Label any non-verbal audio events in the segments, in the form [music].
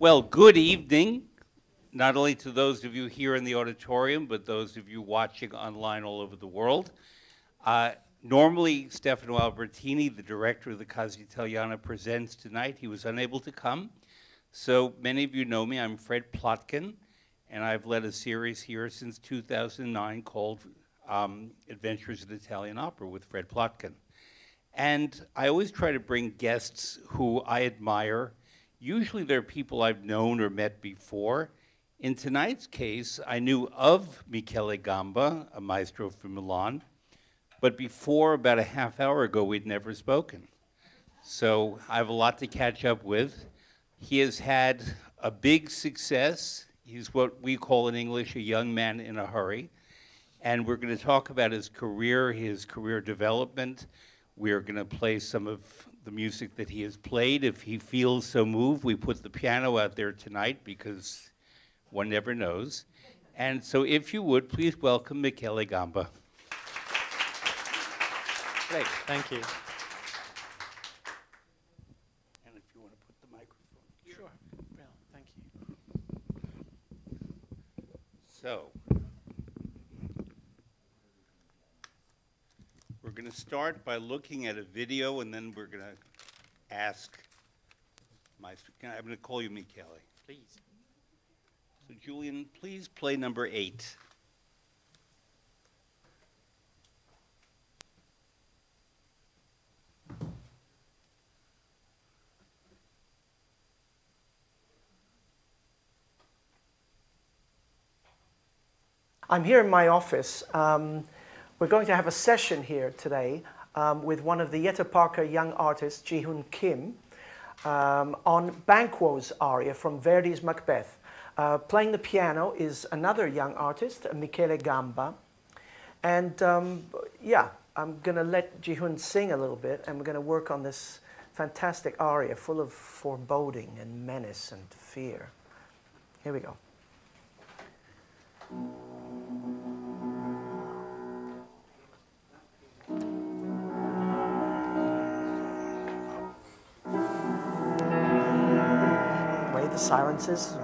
Well, good evening, not only to those of you here in the auditorium, but those of you watching online all over the world. Uh, normally, Stefano Albertini, the director of the Casa Italiana, presents tonight. He was unable to come. So many of you know me. I'm Fred Plotkin, and I've led a series here since 2009 called um, Adventures in Italian Opera with Fred Plotkin. And I always try to bring guests who I admire. Usually they're people I've known or met before. In tonight's case, I knew of Michele Gamba, a maestro from Milan, but before, about a half hour ago, we'd never spoken. So I have a lot to catch up with. He has had a big success. He's what we call in English a young man in a hurry. And we're going to talk about his career, his career development. We're going to play some of the music that he has played. If he feels so moved, we put the piano out there tonight because one never knows. And so if you would, please welcome Michele Gamba. Great, thank you. And if you want to put the microphone here. Sure. Well, thank you. So, we're going to start by looking at a video, and then we're going to ask Maestro. Can I, I'm going to call you Michele. Please. So, Julian, please play number eight. I'm here in my office. Um, we're going to have a session here today um, with one of the Jette Parker young artists, Ji-Hoon Kim, um, on Banquo's aria from Verdi's Macbeth. Uh, playing the piano is another young artist, Michele Gamba. And um, yeah, I'm going to let Ji-Hoon sing a little bit, and we're going to work on this fantastic aria full of foreboding and menace and fear. Here we go. Silences.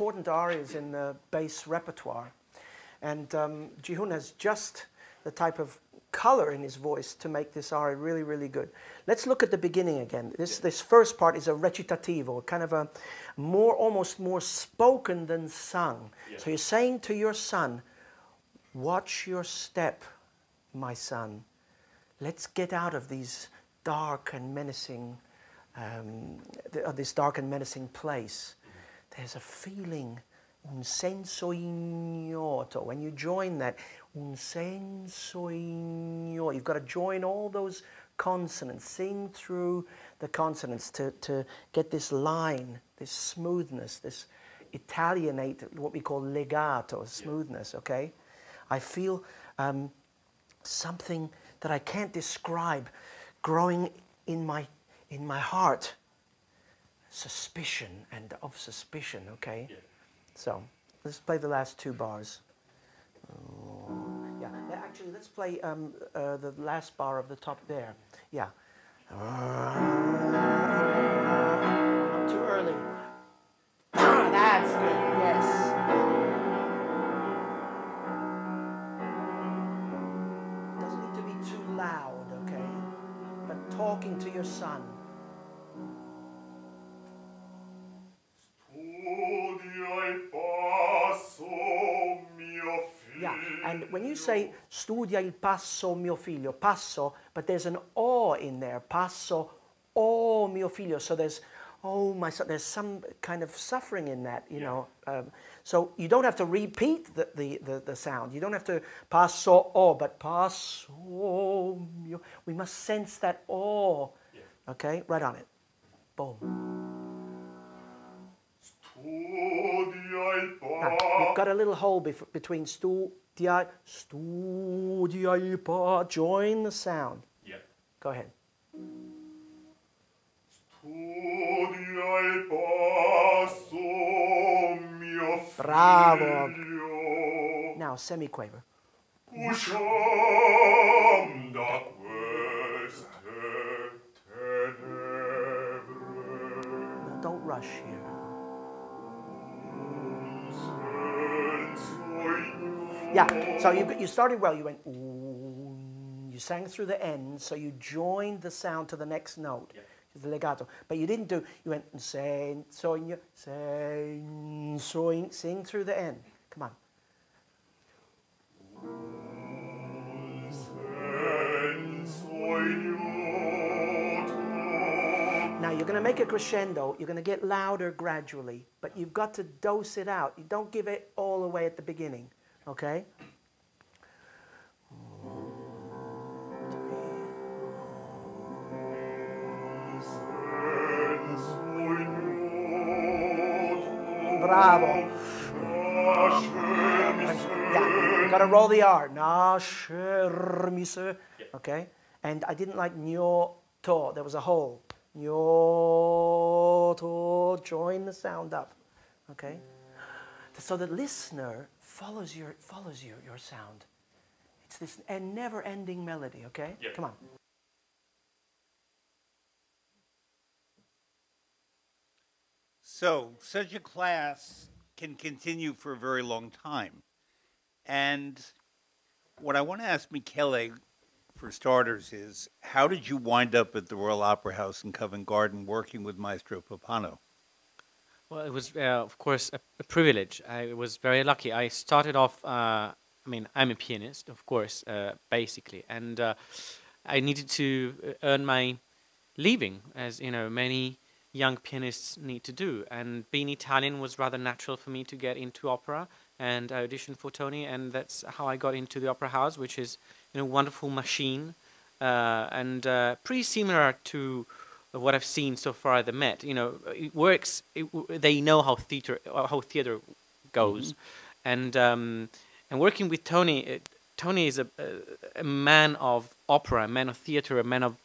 Important arias in the bass repertoire. And um, Jihoon has just the type of color in his voice to make this aria really, really good. Let's look at the beginning again. This, this first part is a recitativo, kind of a more, almost more spoken than sung. So you're saying to your son, watch your step, my son. Let's get out of these dark and menacing, um, th- this dark and menacing place. There's a feeling, un senso ignoto. When you join that, un senso ignoto, you've got to join all those consonants, sing through the consonants to, to get this line, this smoothness, this Italianate, what we call legato, smoothness, okay? I feel um, something that I can't describe growing in my, in my heart. Suspicion and of suspicion, okay? So let's play the last two bars. Oh, yeah, actually, let's play um, uh, the last bar of the top there. Yeah. Not too early. [coughs] That's good, yes. Doesn't need to be too loud, okay? But talking to your son. And when you say studia il passo mio figlio, passo, but there's an o in there, passo oh mio figlio. So there's oh my son. There's some kind of suffering in that, you know. Um, so you don't have to repeat the, the, the, the sound. You don't have to passo o, but passo mio. We must sense that o. Okay, right on it. Boom. Now, you've got a little hole between studia, studia il pa. Join the sound. Yeah. Go ahead. Studia il passo mio. Bravo. Now, semiquaver. Usciam da queste tenebre. Now, don't rush here. Yeah, so you, you started well. You went, you sang through the end, so you joined the sound to the next note, the legato. But you didn't do, you went, sen, soin, sen, soin, sing through the end. Come on. Now you're going to make a crescendo. You're going to get louder gradually, but you've got to dose it out. You don't give it all away at the beginning, okay? Bravo. Yeah, got to roll the R. Nascer mi se. Okay? And I didn't like nyo to. There was a hole. Nyo to. Join the sound up. Okay? So the listener follows your follows your, your sound. It's this a never-ending melody, okay? Yeah. Come on. So, such a class can continue for a very long time. And what I want to ask Michele, for starters, is how did you wind up at the Royal Opera House in Covent Garden working with Maestro Pappano? Well, it was, uh, of course, a, a privilege. I was very lucky. I started off, uh, I mean, I'm a pianist, of course, uh, basically, and uh, I needed to uh, earn my living, as you know, many young pianists need to do. And being Italian was rather natural for me to get into opera, and I auditioned for Tony, and that's how I got into the Opera House, which is, you know, a wonderful machine, uh, and uh, pretty similar to what I've seen so far at the Met. You know, it works. It, they know how theater uh, how theater goes, and um, and working with Tony, it, Tony is a, a a man of opera, a man of theater, a man of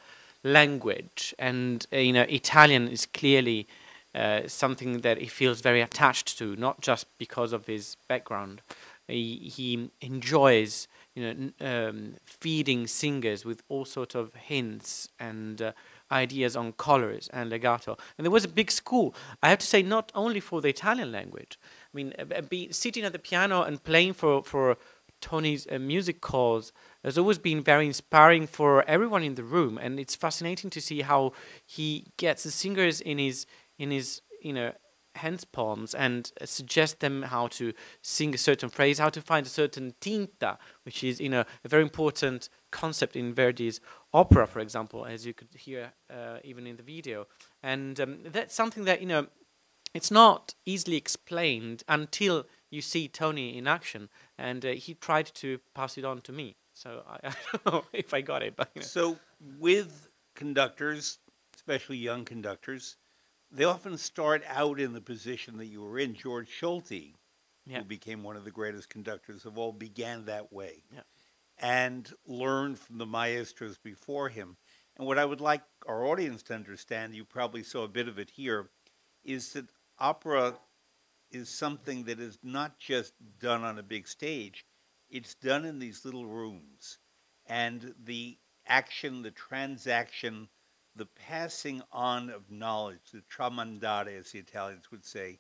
language, and uh, you know, Italian is clearly. Uh, something that he feels very attached to, not just because of his background. He, he enjoys, you know, n- um, feeding singers with all sorts of hints and uh, ideas on colors and legato. And there was a big school. I have to say, not only for the Italian language. I mean, uh, be, sitting at the piano and playing for for Tony's uh, music calls has always been very inspiring for everyone in the room, and it's fascinating to see how he gets the singers in his in his you know hands palms and uh, suggest them how to sing a certain phrase, how to find a certain tinta, which is you know a very important concept in Verdi's opera, for example, as you could hear uh, even in the video, and um, that's something that you know it's not easily explained until you see Tony in action, and uh, he tried to pass it on to me. So I, [laughs] I don't know if I got it, but you know. So, with conductors, especially young conductors, they often start out in the position that you were in. George Solti, Yeah. who became one of the greatest conductors of all, began that way Yeah. And learn from the maestros before him. And what I would like our audience to understand, you probably saw a bit of it here, is that opera is something that is not just done on a big stage, it's done in these little rooms. And the action, the transaction, the passing on of knowledge, the tramandare, as the Italians would say,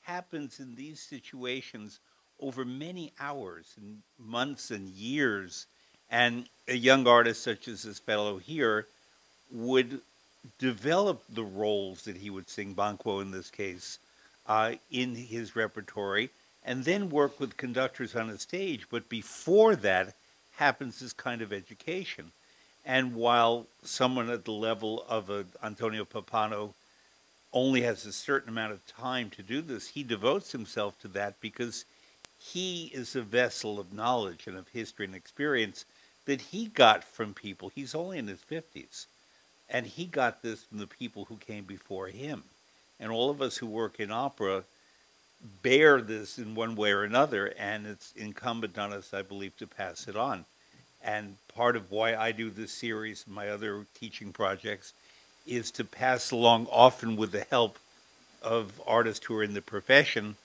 happens in these situations over many hours and months and years. And a young artist such as this fellow here would develop the roles that he would sing, Banquo in this case, uh, in his repertory, and then work with conductors on a stage. But before that happens this kind of education. And while someone at the level of a Antonio Pappano only has a certain amount of time to do this, he devotes himself to that because he is a vessel of knowledge and of history and experience that he got from people. He's only in his 50s. And he got this from the people who came before him. And all of us who work in opera bear this in one way or another, and it's incumbent on us, I believe, to pass it on. And part of why I do this series and my other teaching projects is to pass along, often with the help of artists who are in the profession,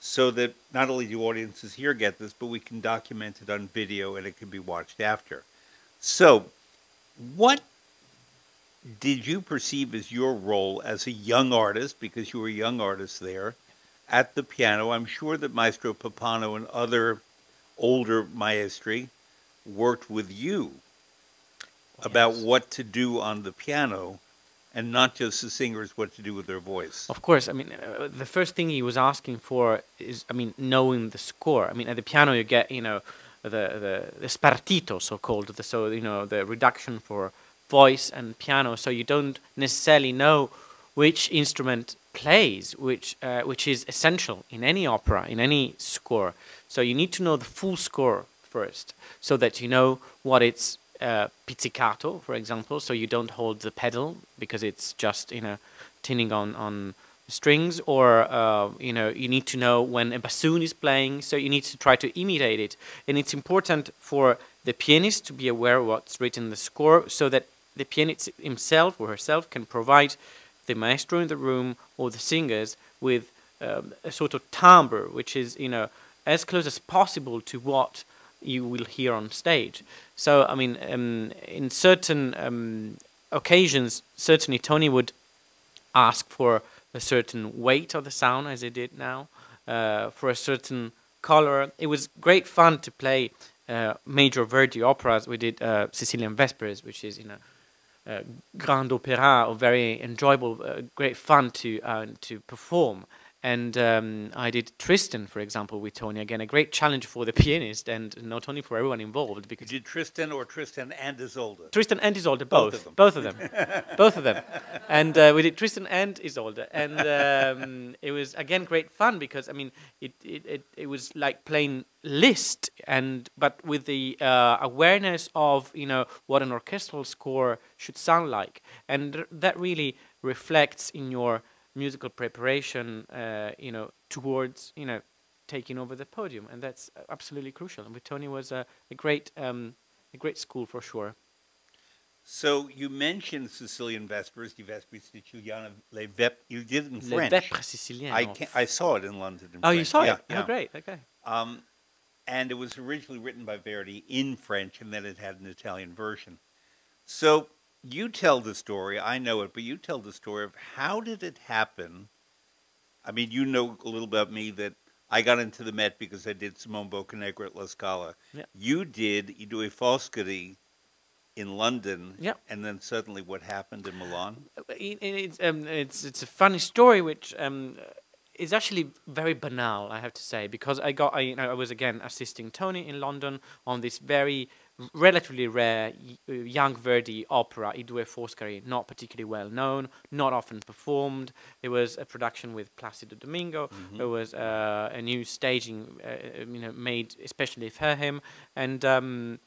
so that not only do audiences here get this, but we can document it on video and it can be watched after. So, what did you perceive as your role as a young artist, because you were a young artist there, at the piano? I'm sure that Maestro Pappano and other older maestri worked with you about Yes. what to do on the piano and not just the singers what to do with their voice. Of course, I mean, uh, the first thing he was asking for is, I mean, knowing the score. I mean, at the piano you get, you know, the the, the spartito, so called, the, so you know, the reduction for voice and piano. So you don't necessarily know which instrument plays, which uh, which is essential in any opera, in any score. So you need to know the full score first, so that you know what it's uh, pizzicato, for example, so you don't hold the pedal because it's just you know tuning on on strings, or uh, you know you need to know when a bassoon is playing, so you need to try to imitate it, and it's important for the pianist to be aware of what's written in the score, so that the pianist himself or herself can provide the maestro in the room or the singers with um, a sort of timbre, which is you know as close as possible to what you will hear on stage. So, I mean, um, in certain um, occasions, certainly Tony would ask for a certain weight of the sound, as he did now, uh, for a certain color. It was great fun to play uh, major Verdi operas. We did uh, Sicilian Vespers, which is, you know, uh, grand opera, or very enjoyable, uh, great fun to uh, to perform. And um, I did Tristan, for example, with Tony. Again, a great challenge for the [laughs] pianist and not only for everyone involved. Because Did Tristan or Tristan and Isolde? Tristan and Isolde, Both both, of them. both of them, [laughs] both of them, and uh, we did Tristan and Isolde, and um, [laughs] it was again great fun because I mean it it, it, it was like playing Liszt, and but with the uh, awareness of you know what an orchestral score should sound like, and that really reflects in your musical preparation, uh, you know, towards you know taking over the podium, and that's absolutely crucial. And with Tony was a, a great um, a great school for sure. So you mentioned Sicilian Vespers, die Vespri Siciliana, le Vep. You did in Le French. Vepres siciliano. I can I saw it in London. In oh, you saw yeah, it? Yeah. Oh, great. Okay. Um, and it was originally written by Verdi in French, and then it had an Italian version. So you tell the story. I know it, but you tell the story of how did it happen? I mean, you know a little about me that I got into the Met because I did Simone Boccanegra at La Scala. Yeah. You did I Due Foscari in London. Yeah. And then suddenly what happened in Milan? it, it's um, it's it's a funny story which um is actually very banal I have to say because I got I you know I was again assisting Tony in London on this very relatively rare uh, young Verdi opera I Due Foscari not particularly well known not often performed. It was a production with Placido Domingo. There was uh, a new staging uh, you know made especially for him. And um,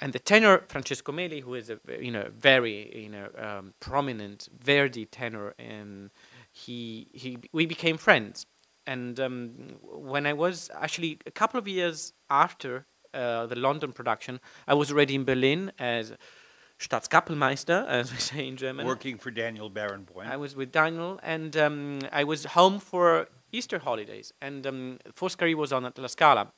and the tenor Francesco Meli, who is a you know very you know um, prominent Verdi tenor, and he he we became friends. And um, when I was actually a couple of years after uh, the London production, I was already in Berlin as Staatskapellmeister, [laughs] as we say in German. Working for Daniel Barenboim. I was with Daniel, and um, I was home for Easter holidays, and um, Foscari was on at La Scala.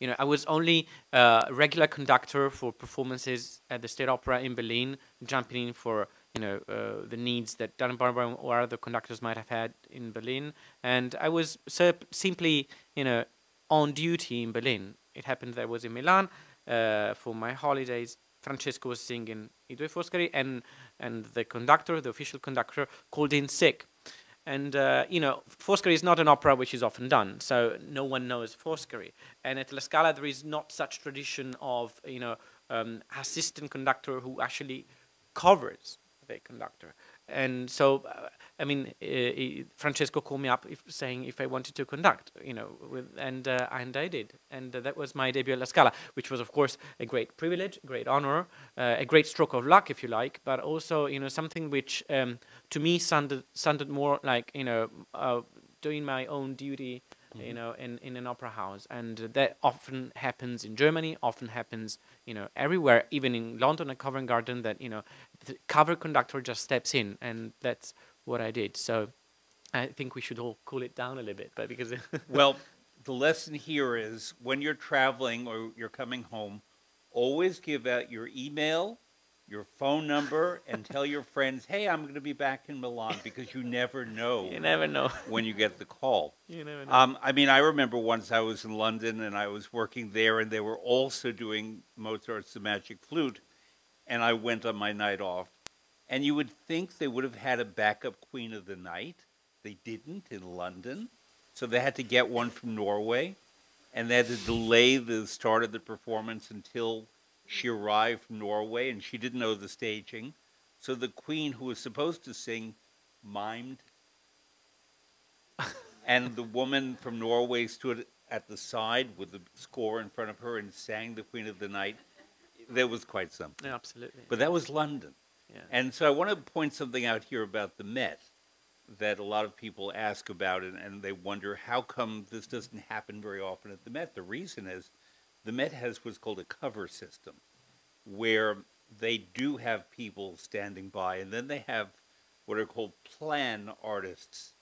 You know, I was only uh, regular conductor for performances at the State Opera in Berlin, jumping in for you know uh, the needs that Daniel Barenboim or other conductors might have had in Berlin, and I was simply you know on duty in Berlin. It happened that I was in Milan uh, for my holidays. Francesco was singing I Due Foscari, and and the conductor, the official conductor, called in sick. And uh, you know, Foscari is not an opera which is often done, so no one knows Foscari. And at La Scala, there is not such tradition of you know um, assistant conductor who actually covers the conductor. And so, uh, I mean, uh, Francesco called me up if, saying if I wanted to conduct, you know, with, and uh, and I did, and uh, that was my debut at La Scala, which was of course a great privilege, great honor, uh, a great stroke of luck, if you like, but also you know something which um, to me sounded sounded more like you know uh, doing my own duty you know in, in an opera house. And that often happens in germany often happens you know everywhere even in london at covent garden that you know the cover conductor just steps in and that's what i did so i think we should all cool it down a little bit but because [laughs] well, the lesson here is when you're traveling or you're coming home, always give out your email, your phone number, and [laughs] tell your friends, hey, I'm going to be back in Milan because you never know you never know [laughs] when you get the call. you never know Um, I mean, I remember once I was in London and I was working there, and they were also doing Mozart's The Magic Flute, and I went on my night off. And you would think they would have had a backup Queen of the Night. They didn't in London, so they had to get one from Norway, and they had to delay the start of the performance until she arrived from Norway, and she didn't know the staging. So the Queen, who was supposed to sing, mimed [laughs] and the woman from Norway stood at the side with the score in front of her and sang the Queen of the Night. That was quite something. absolutely But that was London. Yeah. And so I want to point something out here about the Met that a lot of people ask about and, they wonder how come this doesn't happen very often at the Met. The reason is the Met has what's called a cover system where they do have people standing by and then they have what are called plan artists.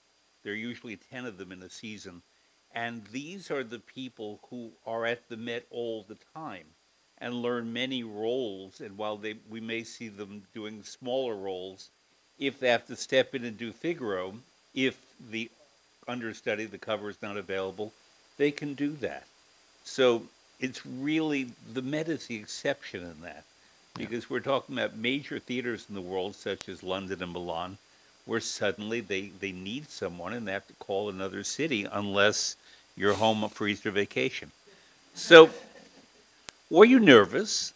There are usually 10 of them in a season. And these are the people who are at the Met all the time and learn many roles. And while they, we may see them doing smaller roles, if they have to step in and do Figaro, if the understudy, the cover is not available, they can do that. So it's really, the Met is the exception in that. Because we're talking about major theaters in the world, such as London and Milan, where suddenly they, they need someone and they have to call another city unless you're home for Easter vacation. So, were you nervous?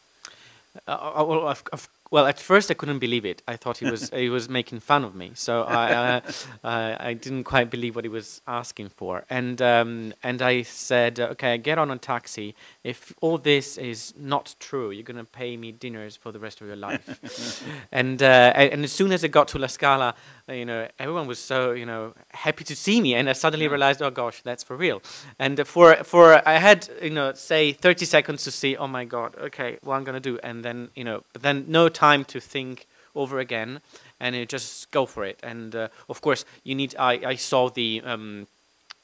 Uh, uh, well, of, of, well, at first I couldn't believe it. I thought he was [laughs] he was making fun of me, so I uh, [laughs] I, I didn't quite believe what he was asking for. And um, and I said, okay, get on a taxi. If all this is not true, you're gonna pay me dinners for the rest of your life. [laughs] and uh, and as soon as I got to La Scala, uh, you know, everyone was so you know happy to see me, and I suddenly realized, oh gosh, that's for real. And uh, for for I had you know say 30 seconds to see, oh my god, okay, what I'm gonna do, and then you know, but then no time to think over again, and you just go for it. And uh, of course, you need. I I saw the um,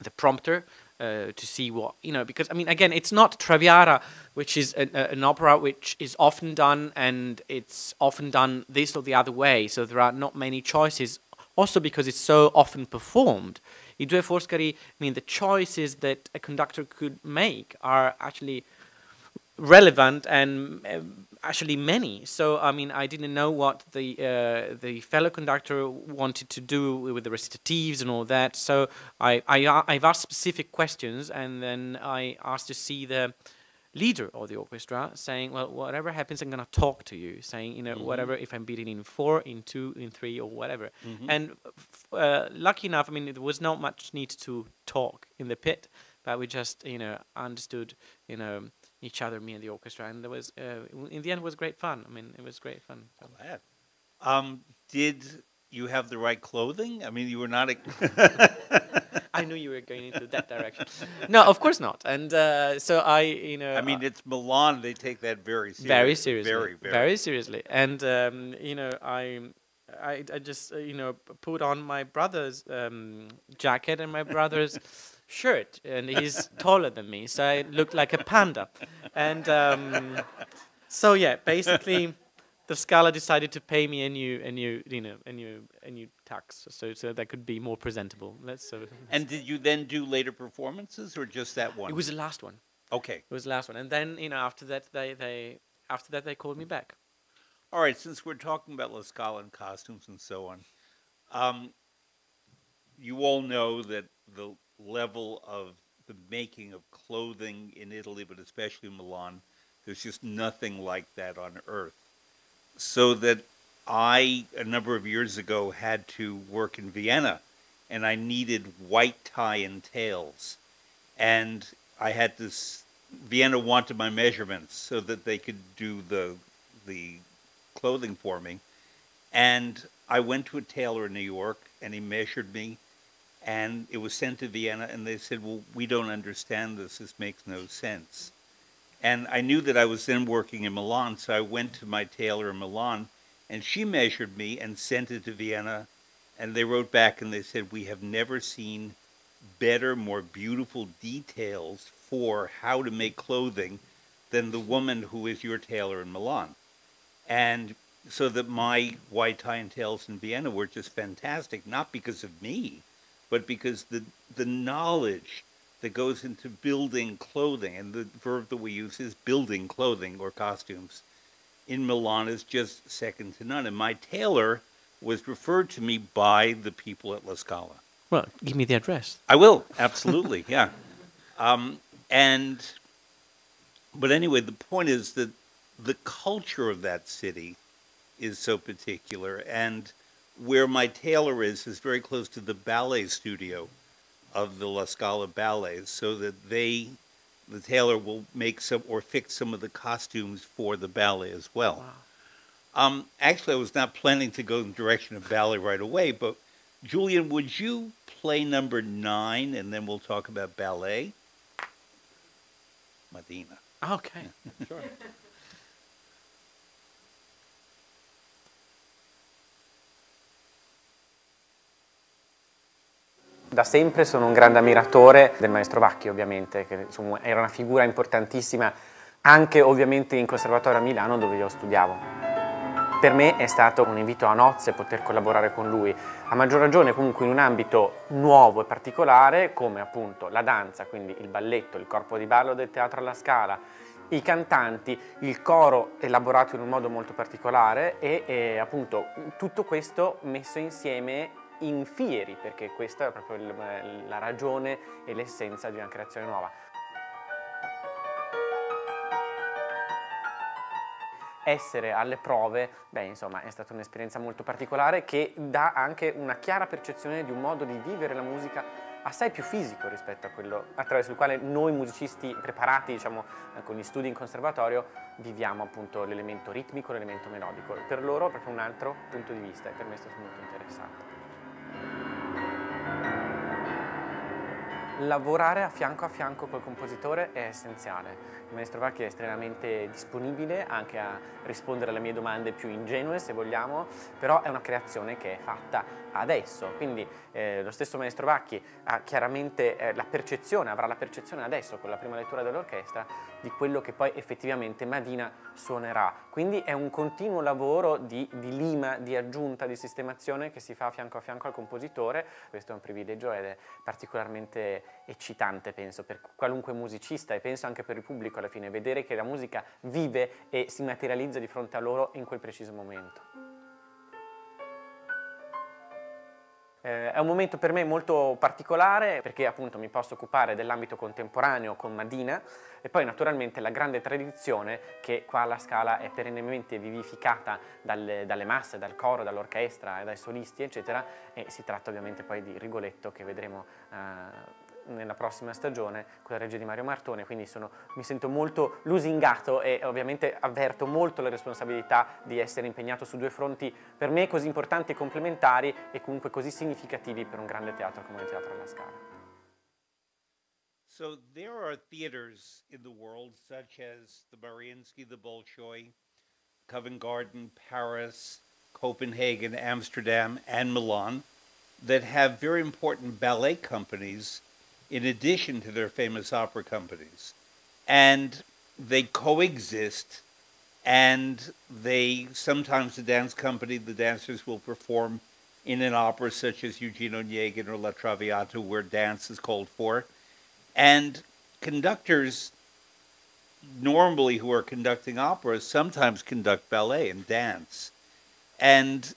the prompter. Uh, uh, to see what you know because I mean again it's not Traviata which is an, a- an opera which is often done and it's often done this or the other way so there are not many choices also because it's so often performed I due I mean the choices that a conductor could make are actually relevant and um, actually many. So I mean, I didn't know what the uh, the fellow conductor wanted to do with the recitatives and all that. So I, I I've asked specific questions, and then I asked to see the leader of the orchestra, saying, "Well, whatever happens, I'm gonna talk to you." Saying, you know, whatever if I'm beating in four, in two, in three, or whatever. And f- uh, lucky enough, I mean, there was not much need to talk in the pit, but we just, you know, understood, you know, each other, me and the orchestra, and there was, uh, in the end, it was great fun. I mean, it was great fun. So. Glad. Um, did you have the right clothing? I mean, you were not. A [laughs] I knew you were going into that direction. no, of course not. And uh, so I, you know, I mean, it's Milan. They take that very seriously. very seriously, Very, very. seriously. And um, you know, I, I, I just uh, you know put on my brother's um, jacket and my brother's [laughs] shirt, and he's taller than me, so I looked like a panda. And um, so yeah, basically. The Scala decided to pay me a new, a new, you know, a new, a new tax, so so that could be more presentable. Let's so. And did you then do later performances or just that one? It was the last one. okay. It was the last one, and then you know after that they they after that they called me back. All right. Since we're talking about La Scala and costumes and so on, um, you all know that the level of the making of clothing in Italy, but especially Milan, there's just nothing like that on earth. So that I, a number of years ago, had to work in Vienna, and I needed white tie and tails, and I had this. Vienna wanted my measurements so that they could do the the clothing for me, and I went to a tailor in New York, and he measured me, and it was sent to Vienna, and they said, "Well, we don't understand this. This makes no sense." And I knew that I was then working in Milan, so I went to my tailor in Milan, and she measured me and sent it to Vienna, and they wrote back and they said, "We have never seen better, more beautiful details for how to make clothing than the woman who is your tailor in Milan." And so that my white tie and tails in Vienna were just fantastic, not because of me, but because the the knowledge that goes into building clothing, and the verb that we use is building clothing or costumes, in Milan is just second to none. And my tailor was referred to me by the people at La Scala. Well, give me the address. I will absolutely, [laughs] yeah. Um, and but anyway, the point is that the culture of that city is so particular, and where my tailor is is very close to the ballet studio of the La Scala Ballet, so that they, the tailor, will make some or fix some of the costumes for the ballet as well. Um, actually, I was not planning to go in the direction of ballet right away, but Julian, would you play number nine, and then we'll talk about ballet? Madina. Okay, [laughs] sure. [laughs] Da sempre sono un grande ammiratore del maestro Vacchi, ovviamente, che insomma, era una figura importantissima anche ovviamente in conservatorio a Milano dove io studiavo. Per me è stato un invito a nozze poter collaborare con lui, a maggior ragione comunque in un ambito nuovo e particolare come appunto la danza, quindi il balletto, il corpo di ballo del teatro alla Scala, i cantanti, il coro elaborato in un modo molto particolare e, e, appunto tutto questo messo insieme in fieri, perché questa è proprio il- la ragione e l'essenza di una creazione nuova. Essere alle prove, beh, insomma, è stata un'esperienza molto particolare che dà anche una chiara percezione di un modo di vivere la musica assai più fisico rispetto a quello attraverso il quale noi musicisti preparati, diciamo, con gli studi in conservatorio, viviamo appunto l'elemento ritmico, l'elemento melodico. Per loro è proprio un altro punto di vista e per me è stato molto interessante. Lavorare a fianco a fianco col compositore è essenziale. Il maestro Vacchi è estremamente disponibile anche a rispondere alle mie domande più ingenue, se vogliamo, però è una creazione che è fatta adesso, quindi eh, lo stesso maestro Vacchi ha chiaramente eh, la percezione, avrà la percezione adesso con la prima lettura dell'orchestra di quello che poi effettivamente Madina suonerà. Quindi è un continuo lavoro di, di lima, di aggiunta, di sistemazione che si fa fianco a fianco al compositore, questo è un privilegio ed è particolarmente eccitante penso per qualunque musicista e penso anche per il pubblico alla fine, vedere che la musica vive e si materializza di fronte a loro in quel preciso momento. Eh, è un momento per me molto particolare perché appunto mi posso occupare dell'ambito contemporaneo con Madina e poi naturalmente la grande tradizione che qua alla Scala è perennemente vivificata dalle, dalle masse, dal coro, dall'orchestra dai solisti eccetera e si tratta ovviamente poi di Rigoletto che vedremo eh, nella prossima stagione con la regia di Mario Martone, quindi sono, mi sento molto lusingato e ovviamente avverto molto la responsabilità di essere impegnato su due fronti per me così importanti e complementari e comunque così significativi per un grande teatro come il Teatro alla Scala. So there are theaters in the world such as the Mariinsky, the Bolshoi, Covent Garden, Paris, Copenhagen, Amsterdam, and Milan that have very important ballet companies in addition to their famous opera companies. And they coexist, and they sometimes the dance company, the dancers will perform in an opera such as Eugene Onegin or La Traviata, where dance is called for. And conductors, normally who are conducting operas, sometimes conduct ballet and dance. And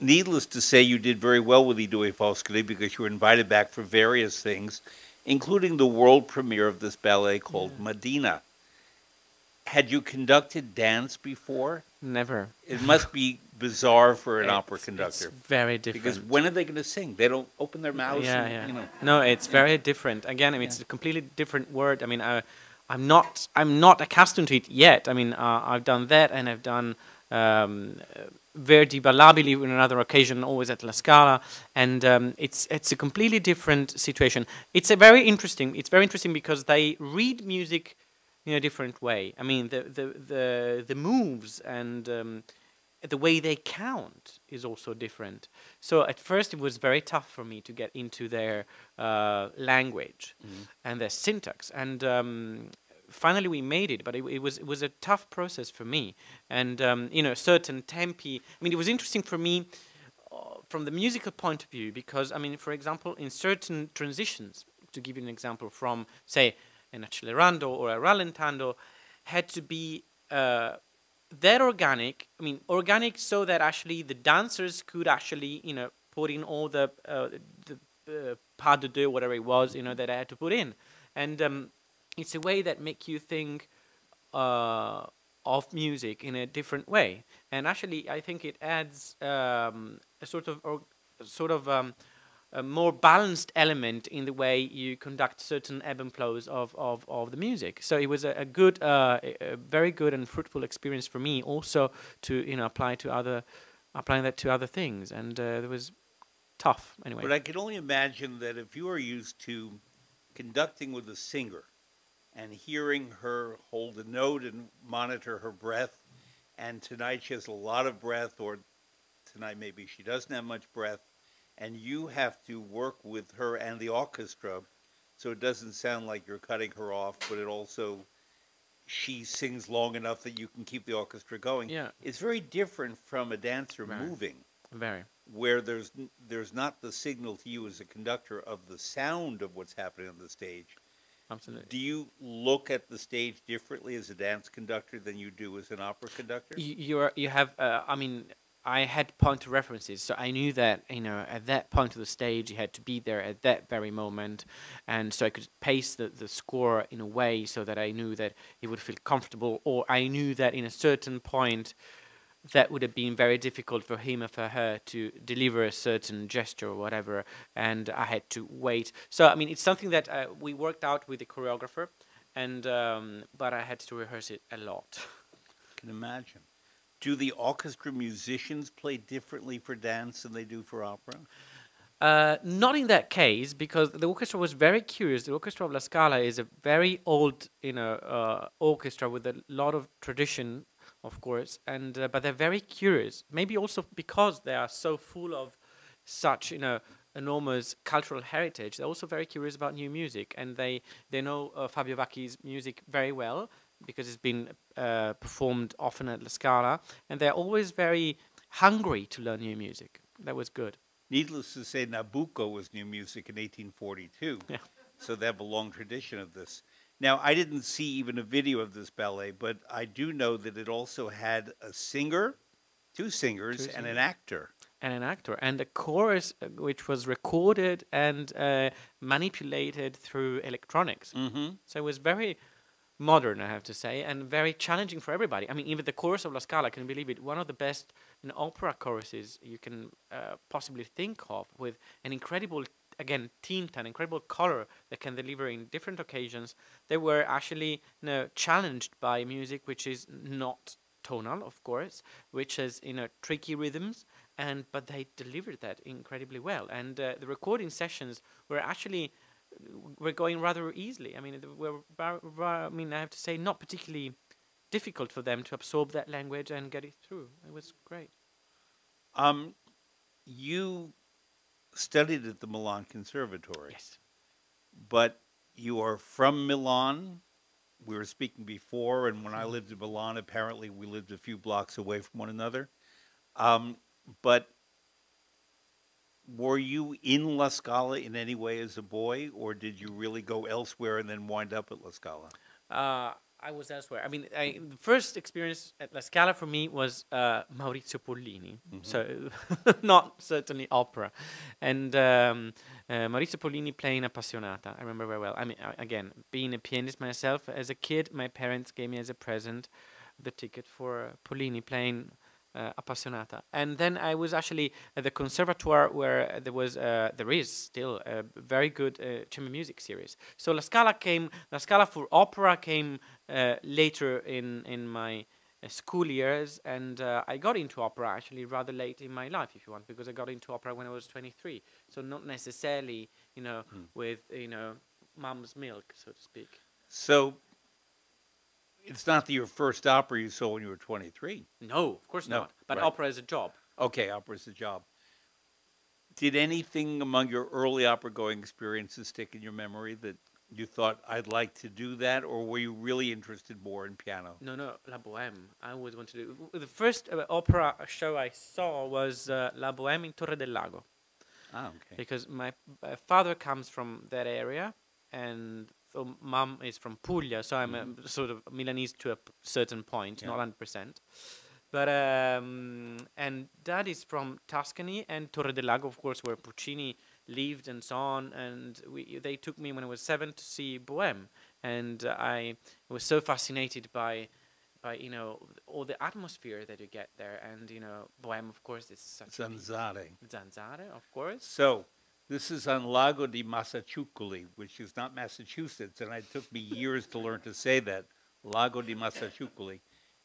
needless to say, you did very well with I Due Foscari because you were invited back for various things, including the world premiere of this ballet called yeah. Madina. Had you conducted dance before? Never. It must be bizarre for an it's, opera conductor. It's very different. Because when are they going to sing? They don't open their mouths. Yeah, and, yeah. You know. No, it's very different. Again, I mean, yeah. it's a completely different word. I mean, I, I'm not, I'm not accustomed to it yet. I mean, uh, I've done that, and I've done um, Verdi Ballabili on another occasion, always at La Scala, and um, it's it's a completely different situation. It's a very interesting. It's very interesting because they read music in a different way. I mean, the the the, the moves and um, the way they count is also different. So at first it was very tough for me to get into their uh, language mm -hmm. and their syntax, and um, finally we made it, but it, it, was it was a tough process for me. And um, you know, certain tempi. I mean, it was interesting for me uh, from the musical point of view because I mean, for example, in certain transitions, to give you an example, from say an accelerando or a rallentando, had to be uh, that organic. I mean, organic so that actually the dancers could actually you know put in all the uh, the uh, pas de deux, whatever it was, you know, that I had to put in, and um, it's a way that make you think uh, of music in a different way. And actually, I think it adds um, a sort of or, sort of um, a more balanced element in the way you conduct certain ebb and flows of, of, of the music. So it was a, a good, uh, a very good and fruitful experience for me also to you know apply to other, applying that to other things. And uh, it was tough anyway. But I can only imagine that if you are used to conducting with a singer and hearing her hold a note and monitor her breath. And tonight she has a lot of breath, or tonight maybe she doesn't have much breath. And you have to work with her and the orchestra so it doesn't sound like you're cutting her off, but it also she sings long enough that you can keep the orchestra going. Yeah. It's very different from a dancer very. moving. Very. Where there's there's not the signal to you as a conductor of the sound of what's happening on the stage Absolutely. Do you look at the stage differently as a dance conductor than you do as an opera conductor? You, you are you have. Uh, I mean, I had point of references, so I knew that you know at that point of the stage you had to be there at that very moment, and so I could pace the the score in a way so that I knew that he would feel comfortable, or I knew that in a certain point that would have been very difficult for him or for her to deliver a certain gesture or whatever, and I had to wait. So I mean, it's something that uh, we worked out with the choreographer, and um, but I had to rehearse it a lot. Can imagine. Do the orchestra musicians play differently for dance than they do for opera? Uh, not in that case, because the orchestra was very curious. The orchestra of La Scala is a very old, you know, uh, orchestra with a lot of tradition, of course, and uh, but they're very curious. Maybe also because they are so full of such, you know, enormous cultural heritage. They're also very curious about new music, and they they know uh, Fabio Vacchi's music very well because it's been uh, performed often at La Scala, and they're always very hungry to learn new music. That was good. Needless to say, Nabucco was new music in 1842. Yeah. So they have a long tradition of this. Now, I didn't see even a video of this ballet, but I do know that it also had a singer, two singers, and an actor. and an actor, and a chorus uh, which was recorded and uh, manipulated through electronics. Mm-hmm. So it was very modern, I have to say, and very challenging for everybody. I mean, even the chorus of La Scala, can you believe it? One of the best you know, opera choruses you can uh, possibly think of, with an incredible, again, tinta, an incredible color that can deliver in different occasions. They were actually you know, challenged by music which is not tonal, of course, which has you know tricky rhythms, and but they delivered that incredibly well. And uh, the recording sessions were actually were going rather easily. I mean, were I mean, I have to say, not particularly difficult for them to absorb that language and get it through. It was great. Um, you studied at the Milan Conservatory, Yes. but you are from Milan. We were speaking before, and when I lived in Milan, apparently we lived a few blocks away from one another. Um, but were you in La Scala in any way as a boy, or did you really go elsewhere and then wind up at La Scala? Uh, I was elsewhere. I mean, I, the first experience at La Scala for me was uh, Maurizio Pollini, so [laughs] not certainly opera, and um, uh, Maurizio Pollini playing Appassionata. I remember very well. I mean, I- again, being a pianist myself as a kid, my parents gave me as a present the ticket for uh, Pollini playing uh, Appassionata. And then I was actually at the conservatoire where there was, uh, there is still a very good uh, chamber music series. So La Scala came, La Scala for opera came uh, later in in my uh, school years, and uh, I got into opera actually rather late in my life, if you want, because I got into opera when I was 23. So not necessarily, you know, with you know, mom's milk, so to speak. So it's not that your first opera you saw when you were 23. No, of course No, not. But right. opera is a job. Okay, opera is a job. Did anything among your early opera going experiences stick in your memory that you thought I'd like to do that, or were you really interested more in piano? No, no, La Bohème. I always wanted to do. The first uh, opera show I saw was uh, La Bohème in Torre del Lago Ah, okay. because my uh, father comes from that area and so mom is from Puglia, so I'm a sort of Milanese to a certain point. Yeah. not hundred percent. But um, and dad is from Tuscany and Torre del Lago, of course, where Puccini lived and so on. And we they took me when I was seven to see Bohème, and I was so fascinated by by you know all the atmosphere that you get there, and you know Bohème, of course, is such a Zanzare. Zanzare, of course. So this is on Lago di Massaciuccoli, which is not Massachusetts, and it took me years to learn to say that. Lago di Massaciuccoli.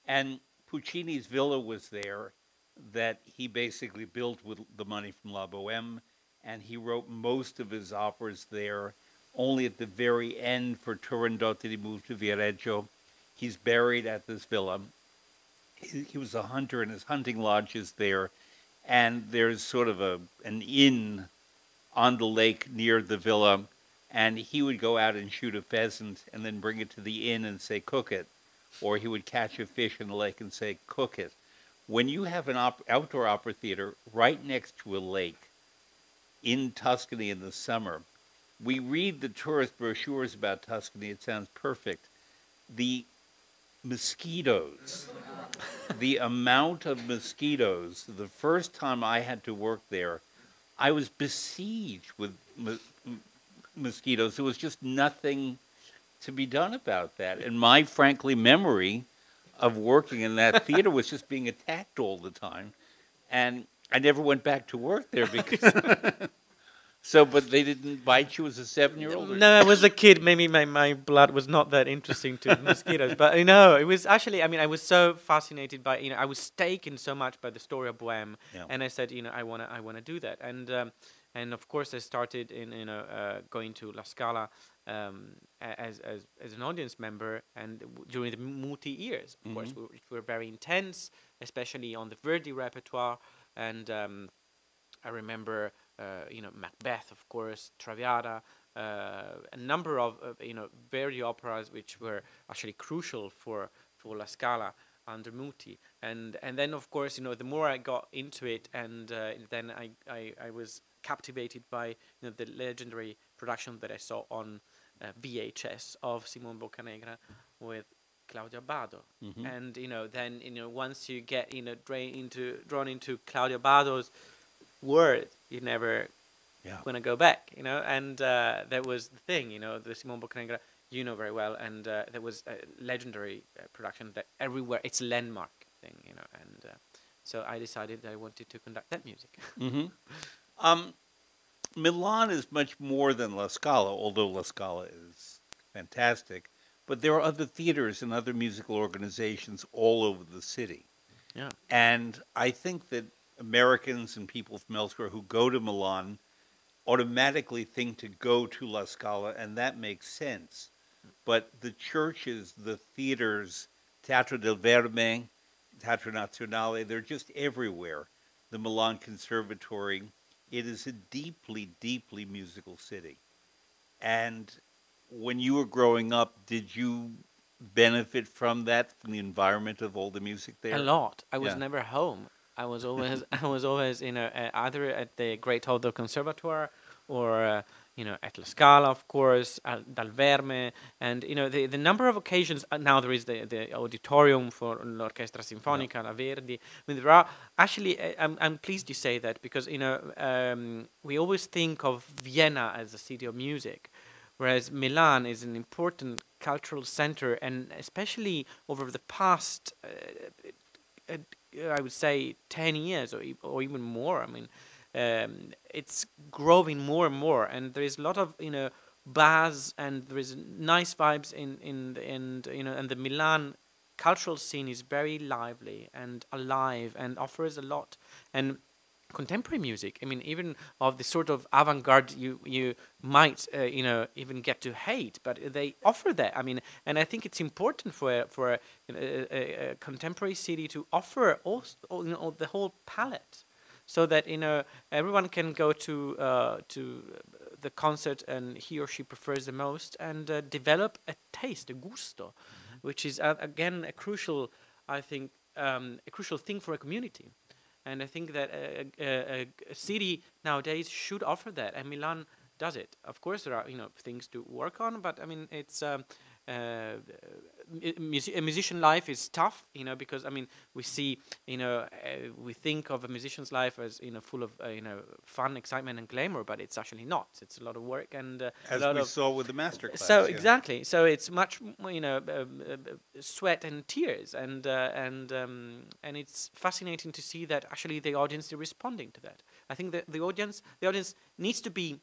And Puccini's villa was there that he basically built with the money from La Boheme, and he wrote most of his operas there. Only at the very end for Turandot did he move to Viareggio. He's buried at this villa. He, he was a hunter, and his hunting lodge is there. And there's sort of a an inn on the lake near the villa, and he would go out and shoot a pheasant and then bring it to the inn and say, cook it. Or he would catch a fish in the lake and say, cook it. When you have an op- outdoor opera theater right next to a lake in Tuscany in the summer, we read the tourist brochures about Tuscany. It sounds perfect. The mosquitoes, the amount of mosquitoes, the first time I had to work there, I was besieged with mosquitoes. There was just nothing to be done about that. And my, frankly, memory of working in that theater was just being attacked all the time. And I never went back to work there because. [laughs] so, but they didn't bite you as a seven year old? No, I was a kid. Maybe my, my blood was not that interesting to [laughs] mosquitoes. But you know, it was actually, I mean, I was so fascinated by, you know, I was taken so much by the story of Bohème. Yeah. And I said, you know, I want to I wanna do that. And um, and of course I started in you know uh, going to La Scala um, as, as as an audience member, and w- during the Muti years, of course, Mm-hmm. were, which were very intense, especially on the Verdi repertoire, and um, I remember, you know, Macbeth, of course, Traviata, uh, a number of, of, you know, Verdi operas which were actually crucial for for La Scala under Muti, and and then of course, you know, the more I got into it, and uh, then I, I I was captivated by you know the legendary production that I saw on uh, VHS of Simon Boccanegra with Claudio Abbado, and you know then you know once you get you know drain into drawn into Claudio Abbado's word, you never Yeah. gonna go back, you know. And uh, that was the thing, you know, the Simon Boccanegra, you know very well, and uh, there was a legendary uh, production that everywhere it's a landmark thing, you know. And uh, so I decided that I wanted to conduct that music. [laughs] hmm Um, Milan is much more than La Scala, although La Scala is fantastic. But there are other theaters and other musical organizations all over the city. yeah. And I think that Americans and people from elsewhere who go to Milan automatically think to go to La Scala, and that makes sense. But the churches, the theaters, Teatro del Verme, Teatro Nazionale, they're just everywhere. The Milan Conservatory, it is a deeply, deeply musical city. And when you were growing up, did you benefit from that, from the environment of all the music there? A lot. I was Yeah. never home. I was always [laughs] I was always you know uh, either at the Great Hall del Conservatoire or uh, you know at La Scala of course at dal Verme. And you know the the number of occasions uh, now there is the the auditorium for l'Orchestra Sinfonica La Verdi. I mean there are actually uh, I'm I'm pleased you say that because you know um, we always think of Vienna as a city of music whereas Milan is an important cultural center and especially over the past uh, uh, I would say 10 years or, or even more. I mean, um, it's growing more and more, and there is a lot of you know buzz and there is nice vibes in in and you know and the Milan cultural scene is very lively and alive and offers a lot and contemporary music. I mean even of the sort of avant-garde you you might uh, you know even get to hate but they offer that. I mean and i think it's important for a- for a, a, a, a contemporary city to offer all, you know, the whole palette so that you know everyone can go to uh, to the concert and he or she prefers the most and uh, develop a taste a gusto which is uh, again a crucial i think um, a crucial thing for a community and I think that a, a, a, city nowadays should offer that, and Milan does it. Of course, there are you know things to work on, but I mean it's um, uh, a musician life is tough, you know, because I mean we see you know uh, we think of a musician's life as you know full of uh, you know fun, excitement, and glamour, but it's actually not. It's a lot of work and uh, As a lot we of saw with the master class. so yeah. exactly. So it's much you know uh, sweat and tears, and uh, and um, and it's fascinating to see that actually the audience is responding to that. I think that the audience the audience needs to be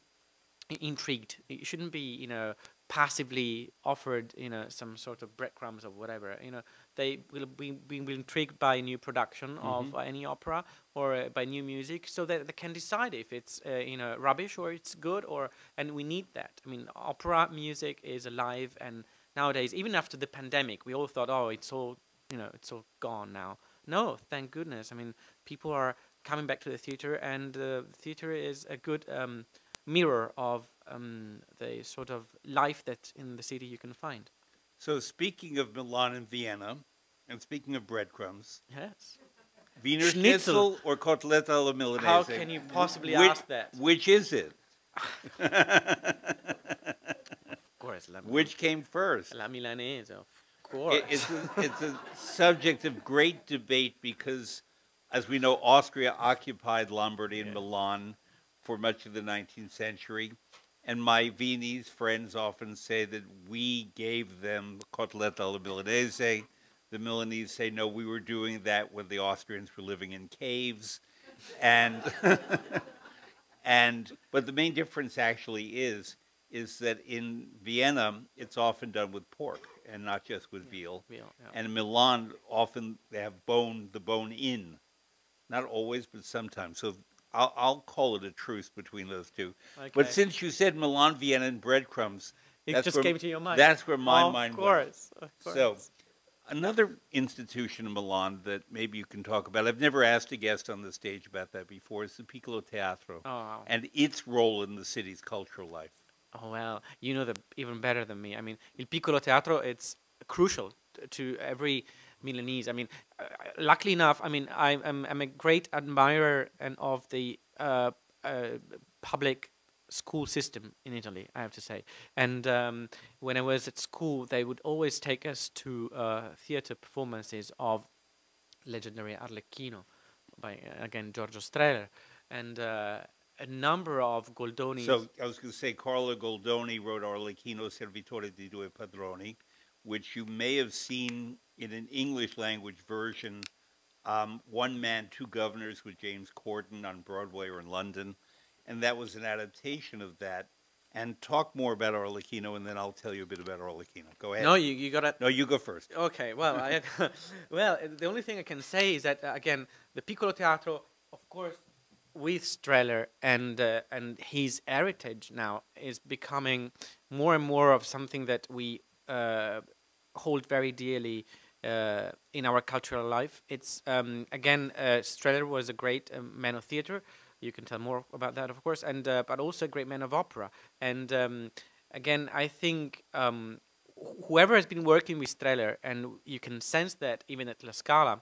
intrigued. It shouldn't be you know passively offered you know some sort of breadcrumbs or whatever. You know they will be, be intrigued by a new production of uh, any opera or uh, by new music, so that they can decide if it's uh, you know rubbish or it's good. Or and we need that. I mean, opera music is alive, and nowadays, even after the pandemic, we all thought, oh, it's all you know, it's all gone now. No, thank goodness. I mean, people are coming back to the theater, and uh, the theater is a good um, mirror of um, the sort of life that in the city you can find. So speaking of Milan and Vienna, and speaking of breadcrumbs, Yes. Wiener Schnitzel. Schnitzel or Cotoletta alla Milanese? How can you possibly which, ask that? Which is it? Of course, la, Which came first? la Milanese, of course. It, it's, a, it's a subject of great debate because, as we know, Austria occupied Lombardy and Milan for much of the 19th century. And my Viennese friends often say that we gave them Cotoletta alla Milanese. The Milanese say, no, we were doing that when the Austrians were living in caves. And, [laughs] and but the main difference actually is is that in Vienna it's often done with pork and not just with veal. Veal, yeah. And in Milan often they have bone the bone in. Not always, but sometimes. So I'll, I'll call it a truce between those two. Okay. But since you said Milan, Vienna, and breadcrumbs, It that's just where- came to your mind. That's where my of mind course, went. Of course. So, another institution in Milan that maybe you can talk about. I've never asked a guest on the stage about that before. Is the Piccolo Teatro Oh, and its role in the city's cultural life. Oh well, you know the even better than me. I mean, Il Piccolo Teatro it's crucial to every Milanese. I mean, uh, luckily enough, I mean, I, I'm I'm a great admirer and of the uh, uh, public school system in Italy. I have to say, and um, when I was at school, they would always take us to uh, theater performances of legendary Arlecchino by uh, again Giorgio Strehler, and a number of Goldoni. So I was going to say Carlo Goldoni wrote Arlecchino Servitore di Due Padroni, which you may have seen in an English language version, um, One Man, Two Guvnors with James Corden on Broadway or in London. And that was an adaptation of that. And talk more about Arlecchino, and then I'll tell you a bit about Arlecchino. Go ahead. no, you you gotta No, you go first. Okay, well, I, [laughs] well, the only thing I can say is that uh, again, the Piccolo Teatro, of course, with Strehler and uh, and his heritage now is becoming more and more of something that we uh, hold very dearly uh, in our cultural life. It's um, again, uh, was a great um, man of theater. You can tell more about that, of course, and uh, but also a great man of opera. And um, again, I think um, whoever has been working with Strehler, and you can sense that even at La Scala,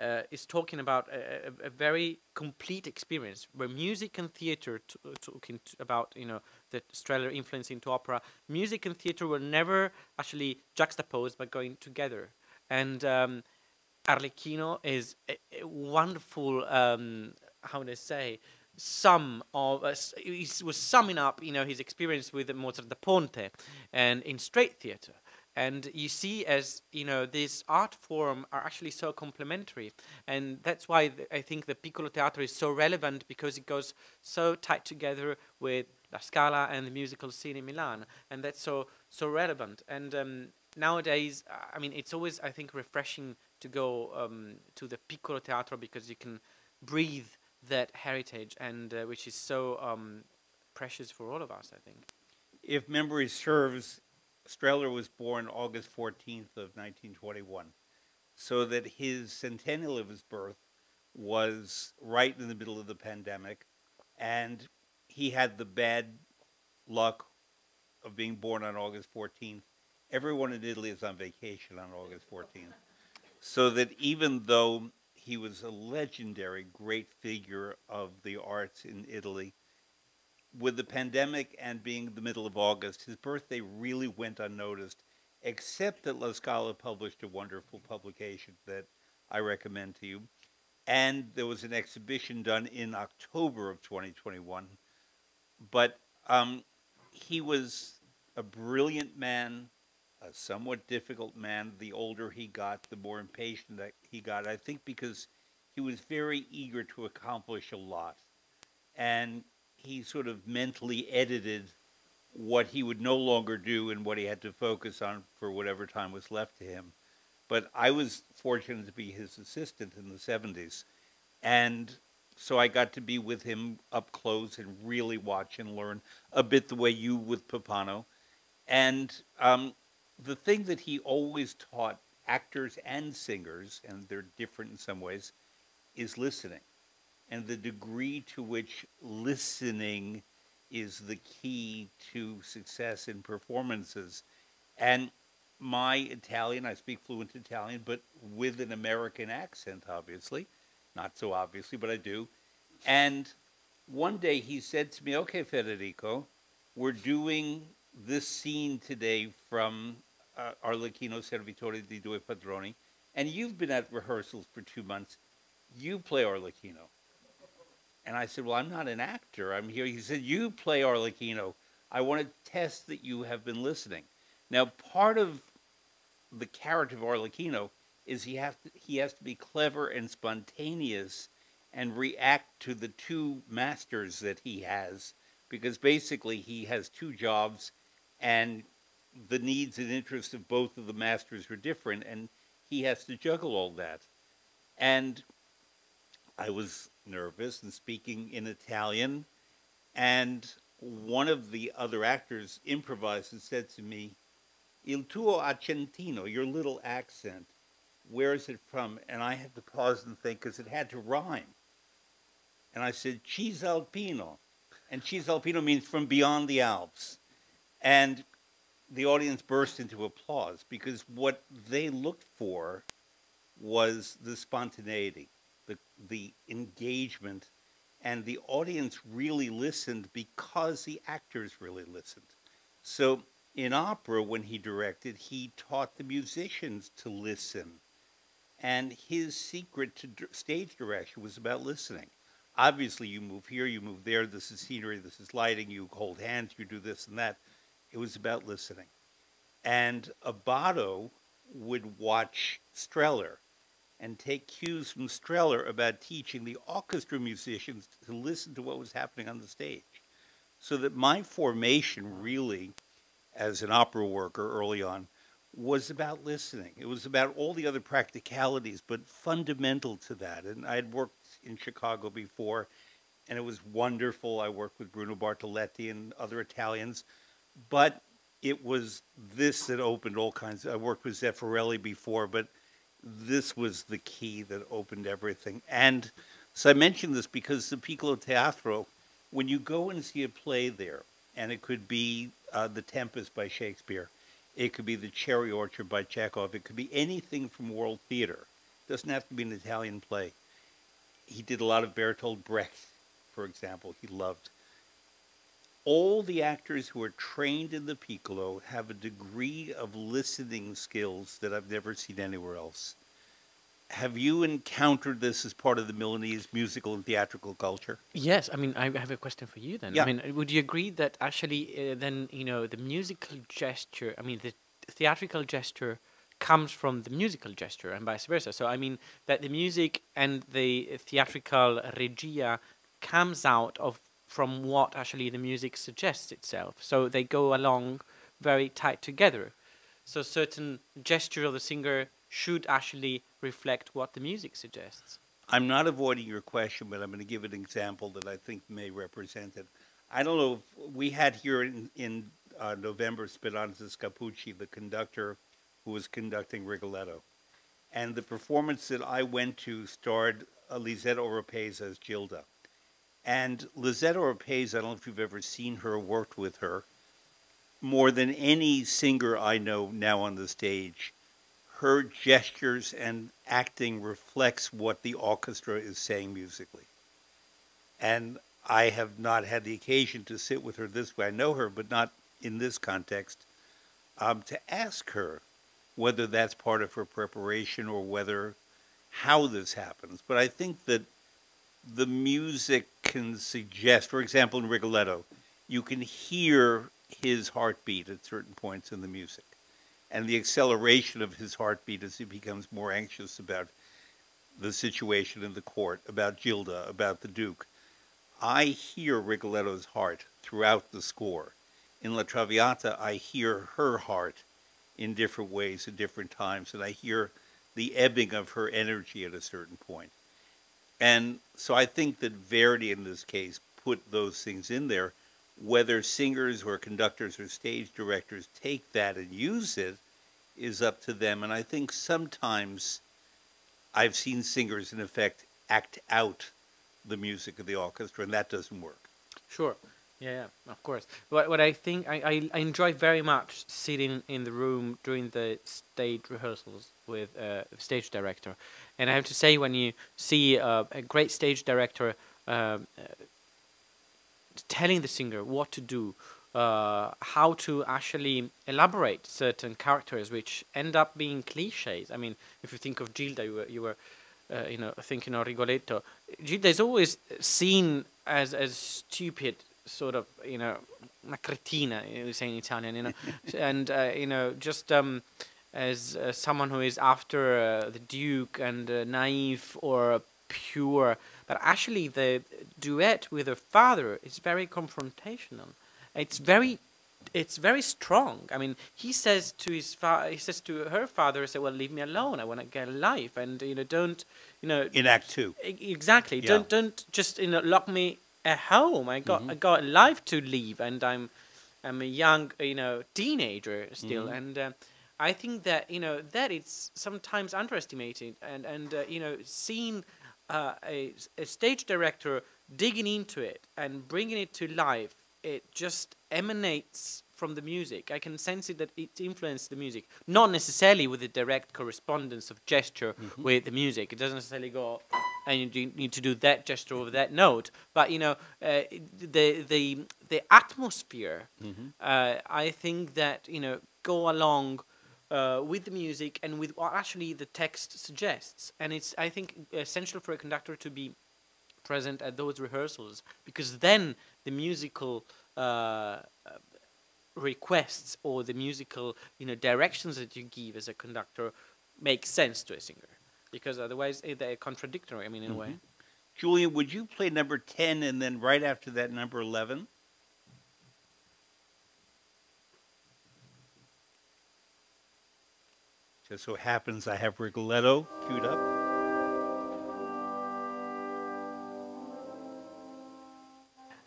uh, is talking about a, a, a very complete experience where music and theater, uh, talking about you know the Strehler influence into opera, music and theater were never actually juxtaposed but going together. And um, Arlecchino is a, a wonderful, um, how would I say, sum of uh, he was summing up you know his experience with Mozart da Ponte and in straight theater and you see as you know this art form are actually so complementary. And that's why th- i think the piccolo teatro is so relevant because it goes so tight together with la scala and the musical scene in milan. And that's so so relevant. And um, nowadays uh, i mean it's always i think refreshing to go um, to the piccolo teatro because you can breathe that heritage and uh, which is so um, precious for all of us i think. If memory serves, Strehler was born August 14th of 1921, so that his centennial of his birth was right in the middle of the pandemic, and he had the bad luck of being born on August 14th. Everyone in Italy is on vacation on August 14th, so that even though he was a legendary great figure of the arts in Italy, with the pandemic and being the middle of August, his birthday really went unnoticed, except that La Scala published a wonderful publication that I recommend to you. And there was an exhibition done in October of 2021. But um, he was a brilliant man, a somewhat difficult man. The older he got, the more impatient that he got. I think because he was very eager to accomplish a lot. And he sort of mentally edited what he would no longer do and what he had to focus on for whatever time was left to him. But I was fortunate to be his assistant in the 70s. And so I got to be with him up close and really watch and learn a bit the way you with Pappano. And um, the thing that he always taught actors and singers, and they're different in some ways, is listening and the degree to which listening is the key to success in performances. And my Italian, I speak fluent Italian, but with an American accent, obviously. Not so obviously, but I do. And one day he said to me, Okay, Federico, we're doing this scene today from uh, Arlecchino Servitore di Due Padroni, and you've been at rehearsals for two months. You play Arlecchino. And I said, Well, I'm not an actor. I'm here. He said, You play Arlecchino. I want to test that you have been listening. Now, part of the character of Arlecchino is he has to, he has to be clever and spontaneous and react to the two masters that he has because basically he has two jobs and the needs and interests of both of the masters are different and he has to juggle all that. And I was nervous and speaking in Italian, and one of the other actors improvised and said to me, Il tuo accentino, your little accent, where is it from? And I had to pause and think because it had to rhyme. And I said, Cisalpino. And Cisalpino means from beyond the Alps. And the audience burst into applause because what they looked for was the spontaneity, the, the engagement, and the audience really listened because the actors really listened. So in opera, when he directed, he taught the musicians to listen. And his secret to stage direction was about listening. Obviously, you move here, you move there, this is scenery, this is lighting, you hold hands, you do this and that. It was about listening. And Abbado would watch Strehler and take cues from Strehler about teaching the orchestra musicians to listen to what was happening on the stage. So that my formation really, as an opera worker early on, was about listening. It was about all the other practicalities, but fundamental to that. And I had worked in Chicago before, and it was wonderful. I worked with Bruno Bartoletti and other Italians, but it was this that opened all kinds. I worked with Zeffirelli before, but this was the key that opened everything. And so I mentioned this because the Piccolo Teatro, when you go and see a play there, and it could be uh, The Tempest by Shakespeare, it could be The Cherry Orchard by Chekhov, it could be anything from world theater. It doesn't have to be an Italian play. He did a lot of Bertolt Brecht, for example, he loved. All the actors who are trained in the piccolo have a degree of listening skills that I've never seen anywhere else. Have you encountered this as part of the Milanese musical and theatrical culture? Yes, I mean, I have a question for you then. Yeah. I mean, would you agree that actually uh, then, you know, the musical gesture, I mean, the theatrical gesture comes from the musical gesture and vice versa. So, I mean, that the music and the theatrical regia comes out of from what actually the music suggests itself. So they go along very tight together. So certain gesture of the singer should actually reflect what the music suggests. I'm not avoiding your question, but I'm going to give an example that I think may represent it. I don't know if we had here in, in uh, November Speranza Scapucci, the conductor who was conducting Rigoletto. And the performance that I went to starred Lisette Oropesa as Gilda. And Lisette Oropesa, I don't know if you've ever seen her or worked with her, more than any singer I know now on the stage, her gestures and acting reflects what the orchestra is saying musically. And I have not had the occasion to sit with her this way. I know her, but not in this context. Um, to ask her whether that's part of her preparation or whether how this happens. But I think that the music can suggest, for example, in Rigoletto, you can hear his heartbeat at certain points in the music and the acceleration of his heartbeat as he becomes more anxious about the situation in the court, about Gilda, about the Duke. I hear Rigoletto's heart throughout the score. In La Traviata, I hear her heart in different ways at different times, and I hear the ebbing of her energy at a certain point. And so I think that Verdi in this case put those things in there. Whether singers or conductors or stage directors take that and use it is up to them. And I think sometimes I've seen singers, in effect, act out the music of the orchestra, and that doesn't work. Sure. Yeah, yeah, of course. What what I think I, I, I enjoy very much sitting in the room during the stage rehearsals with uh, a stage director, and I have to say when you see uh, a great stage director um, uh, telling the singer what to do, uh, how to actually elaborate certain characters which end up being cliches. I mean, if you think of Gilda, you were, you were uh, you know, thinking of Rigoletto. Gilda is always seen as as stupid, sort of, you know, una cretina, you say in Italian, you know, [laughs] and uh, you know, just um, as uh, someone who is after uh, the Duke and uh, naive or pure. But actually, the duet with her father is very confrontational. It's very it's very strong. I mean, he says to his fa- he says to her father, he "Say, well, leave me alone. I want to get a life, and you know, don't, you know, In Act Two. E- Exactly. Yeah. Don't don't just you know lock me at home. I got I got a life to live, and I'm I'm a young you know teenager still, and uh, I think that you know that it's sometimes underestimated, and and uh, you know seeing uh, a a stage director digging into it and bringing it to life, it just emanates from the music. I can sense it that it influenced the music, not necessarily with the direct correspondence of gesture with the music. It doesn't necessarily go and you need to do that gesture over that note. But you know, uh, the the the atmosphere. Uh, I think that you know go along. Uh, with the music and with what actually the text suggests, and it's I think essential for a conductor to be present at those rehearsals because then the musical uh, requests or the musical you know directions that you give as a conductor make sense to a singer because otherwise eh, they're contradictory i mean in a way Julian, would you play number 10 and then right after that, number 11? Just so happens I have Rigoletto queued up.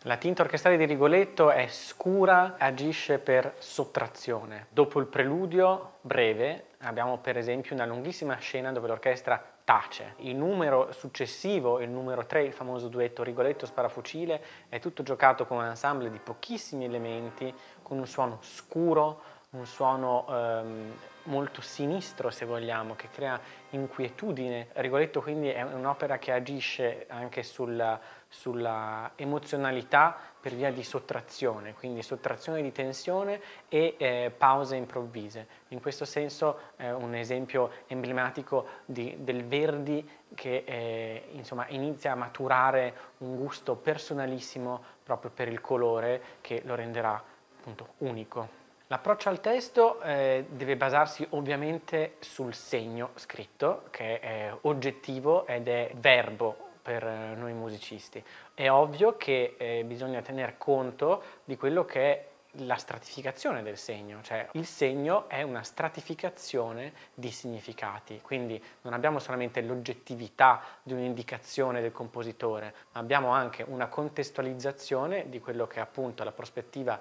La tinta orchestrale di Rigoletto è scura, agisce per sottrazione. Dopo il preludio breve abbiamo per esempio una lunghissima scena dove l'orchestra tace. Il numero successivo, il numero 3, il famoso duetto Rigoletto-Sparafucile, è tutto giocato con un ensemble di pochissimi elementi, con un suono scuro, un suono ehm, molto sinistro se vogliamo, che crea inquietudine. Rigoletto quindi è un'opera che agisce anche sulla, sulla emozionalità per via di sottrazione, quindi sottrazione di tensione e eh, pause improvvise. In questo senso è un esempio emblematico di- del Verdi che eh, insomma, inizia a maturare un gusto personalissimo proprio per il colore che lo renderà appunto unico. L'approccio al testo eh, deve basarsi ovviamente sul segno scritto, che è oggettivo ed è verbo per eh, noi musicisti. È ovvio che eh, bisogna tener conto di quello che è la stratificazione del segno, cioè il segno è una stratificazione di significati, quindi non abbiamo solamente l'oggettività di un'indicazione del compositore, ma abbiamo anche una contestualizzazione di quello che è appunto la prospettiva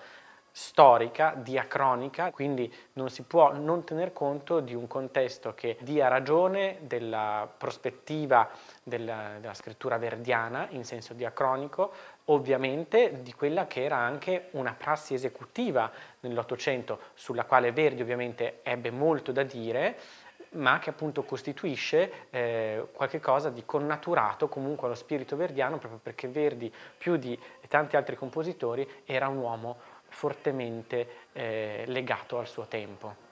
storica, diacronica, quindi non si può non tener conto di un contesto che dia ragione della prospettiva della, della scrittura verdiana in senso diacronico, ovviamente di quella che era anche una prassi esecutiva nell'Ottocento, sulla quale Verdi ovviamente ebbe molto da dire, ma che appunto costituisce eh, qualcosa di connaturato comunque allo spirito verdiano, proprio perché Verdi, più di tanti altri compositori, era un uomo fortemente eh, legato al suo tempo.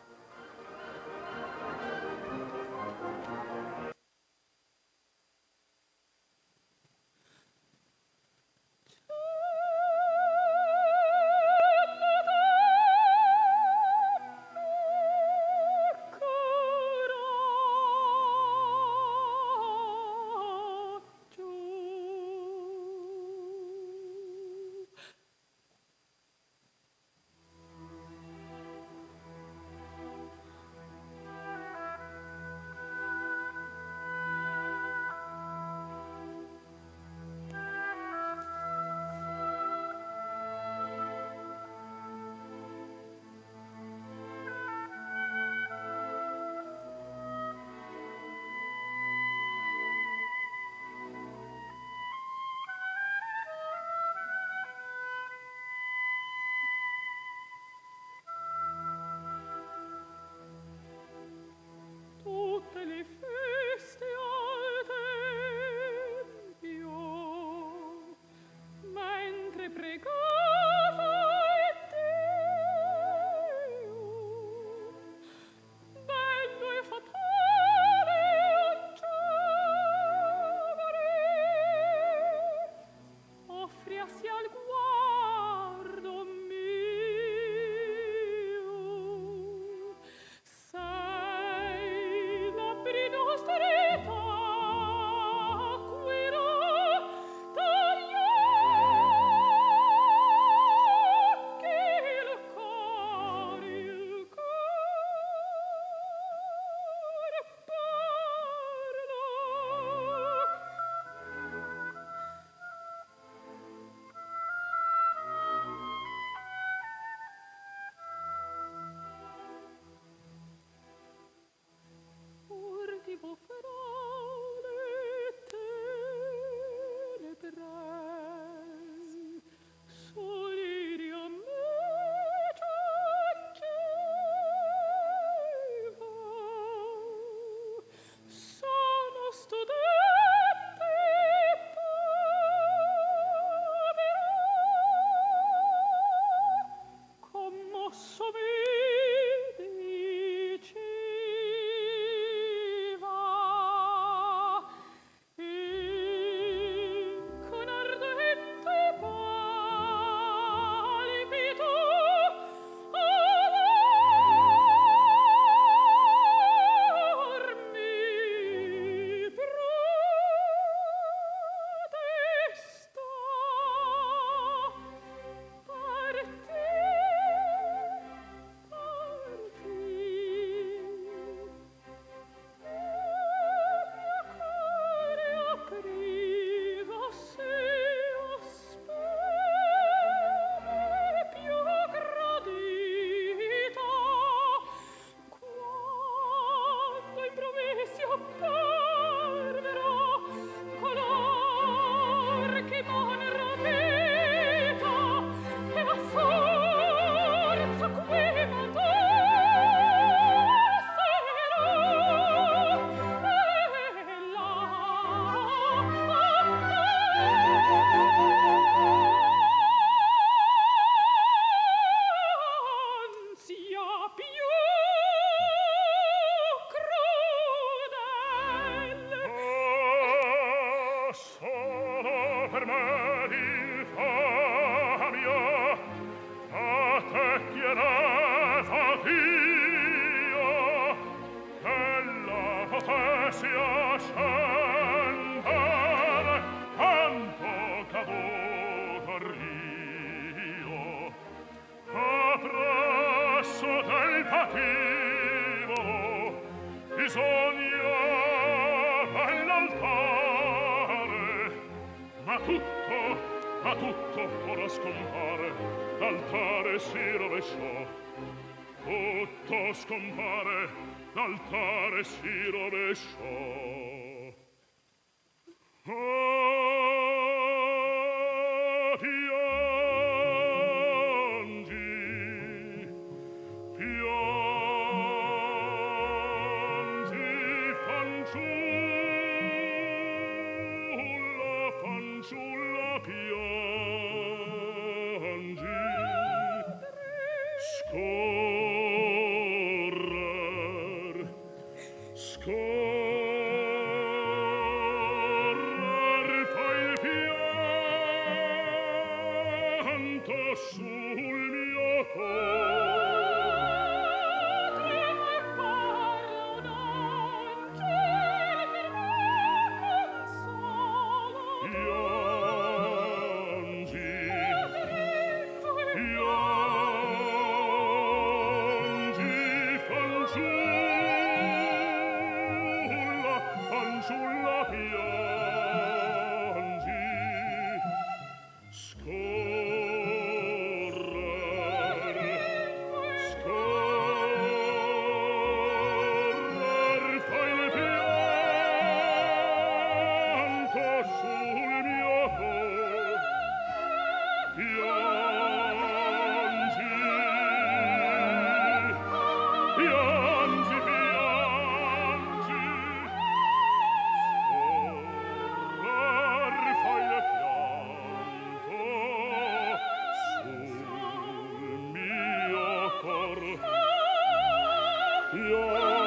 没有。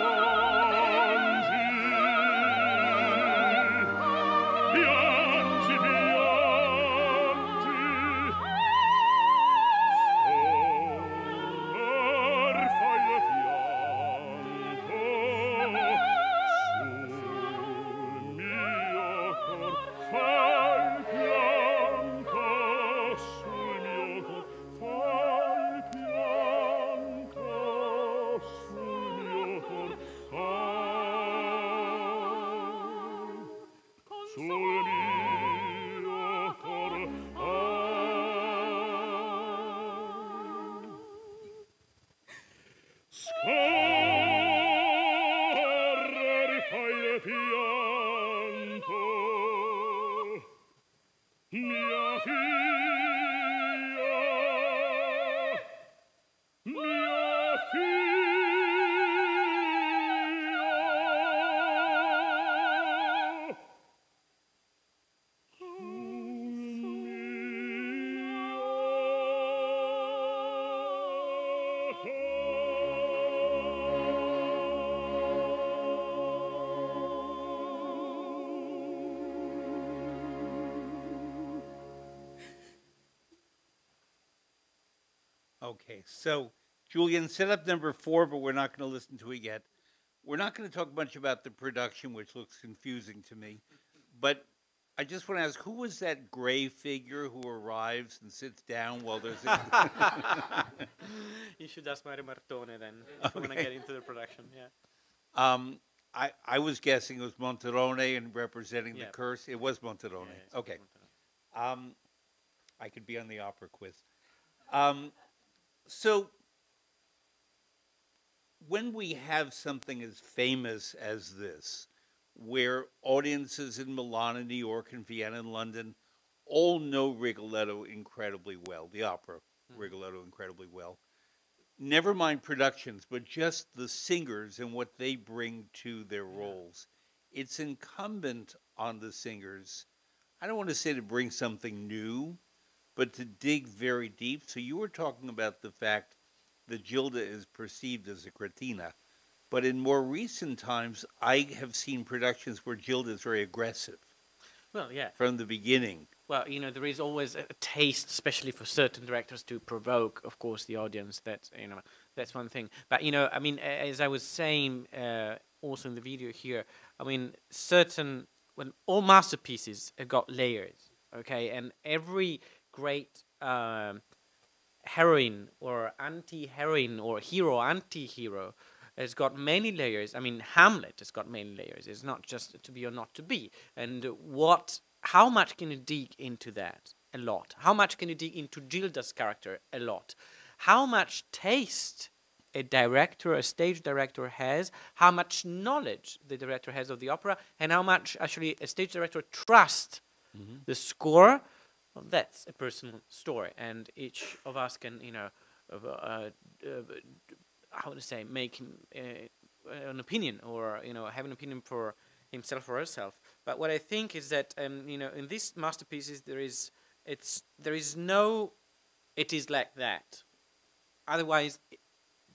Okay, so Julian, set up number four, but we're not going to listen to it yet. We're not going to talk much about the production, which looks confusing to me. But I just want to ask, who was that gray figure who arrives and sits down while there's a, [laughs] You should ask Mario Martone then you want to get into the production. Yeah. um, I, I was guessing it was Monterone and representing the curse. It was Monterone. Yeah, okay. Martone. Um, I could be on the opera quiz. Um, so, when we have something as famous as this, where audiences in Milan and New York and Vienna and London all know Rigoletto incredibly well, the opera hmm. Rigoletto incredibly well, never mind productions, but just the singers and what they bring to their roles, it's incumbent on the singers. I don't want to say to bring something new, but to dig very deep. So you were talking about the fact that Gilda is perceived as a cretina, but in more recent times, I have seen productions where Gilda is very aggressive Well, yeah. from the beginning. Well, you know, there is always a taste, especially for certain directors, to provoke, of course, the audience. That's you know, that's one thing. But you know, I mean, as I was saying, uh, also in the video here, I mean, certain when all masterpieces have got layers, okay, and every great um, heroine or anti-heroine or hero anti-hero it's got many layers. I mean, Hamlet has got many layers. It's not just to be or not to be. And what? How much can you dig into that? A lot. How much can you dig into Gilda's character? A lot. How much taste a director, a stage director has, how much knowledge the director has of the opera, and how much actually a stage director trusts the score. Well, that's a personal story, and each of us can, you know, uh, how to say, make uh, an opinion or you know have an opinion for himself or herself. But what I think is that um, you know in these masterpieces there is it's there is no it is like that. Otherwise,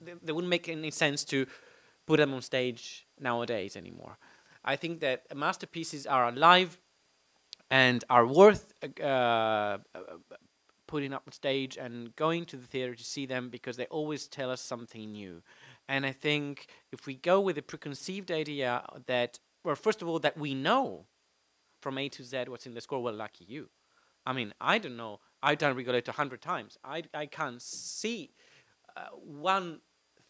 they wouldn't make any sense to put them on stage nowadays anymore. I think that masterpieces are alive and are worth uh, putting up on stage and going to the theater to see them because they always tell us something new. And I think if we go with a preconceived idea that, well, first of all, that we know from A to Z what's in the score, well, lucky you. I mean, I don't know. I've done Rigoletto a hundred times. I, I can't see uh, one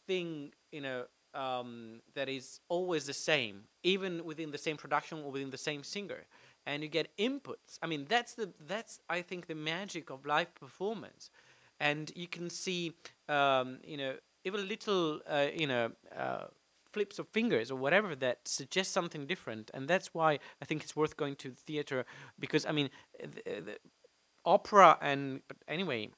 thing, you know, um, that is always the same, even within the same production or within the same singer. And you get inputs. I mean, that's the that's I think the magic of live performance, and you can see, um, you know, even little, uh, you know. Uh, flips of fingers or whatever that suggest something different and that's why i think it's worth going to the theater because i mean the, the opera and but anyway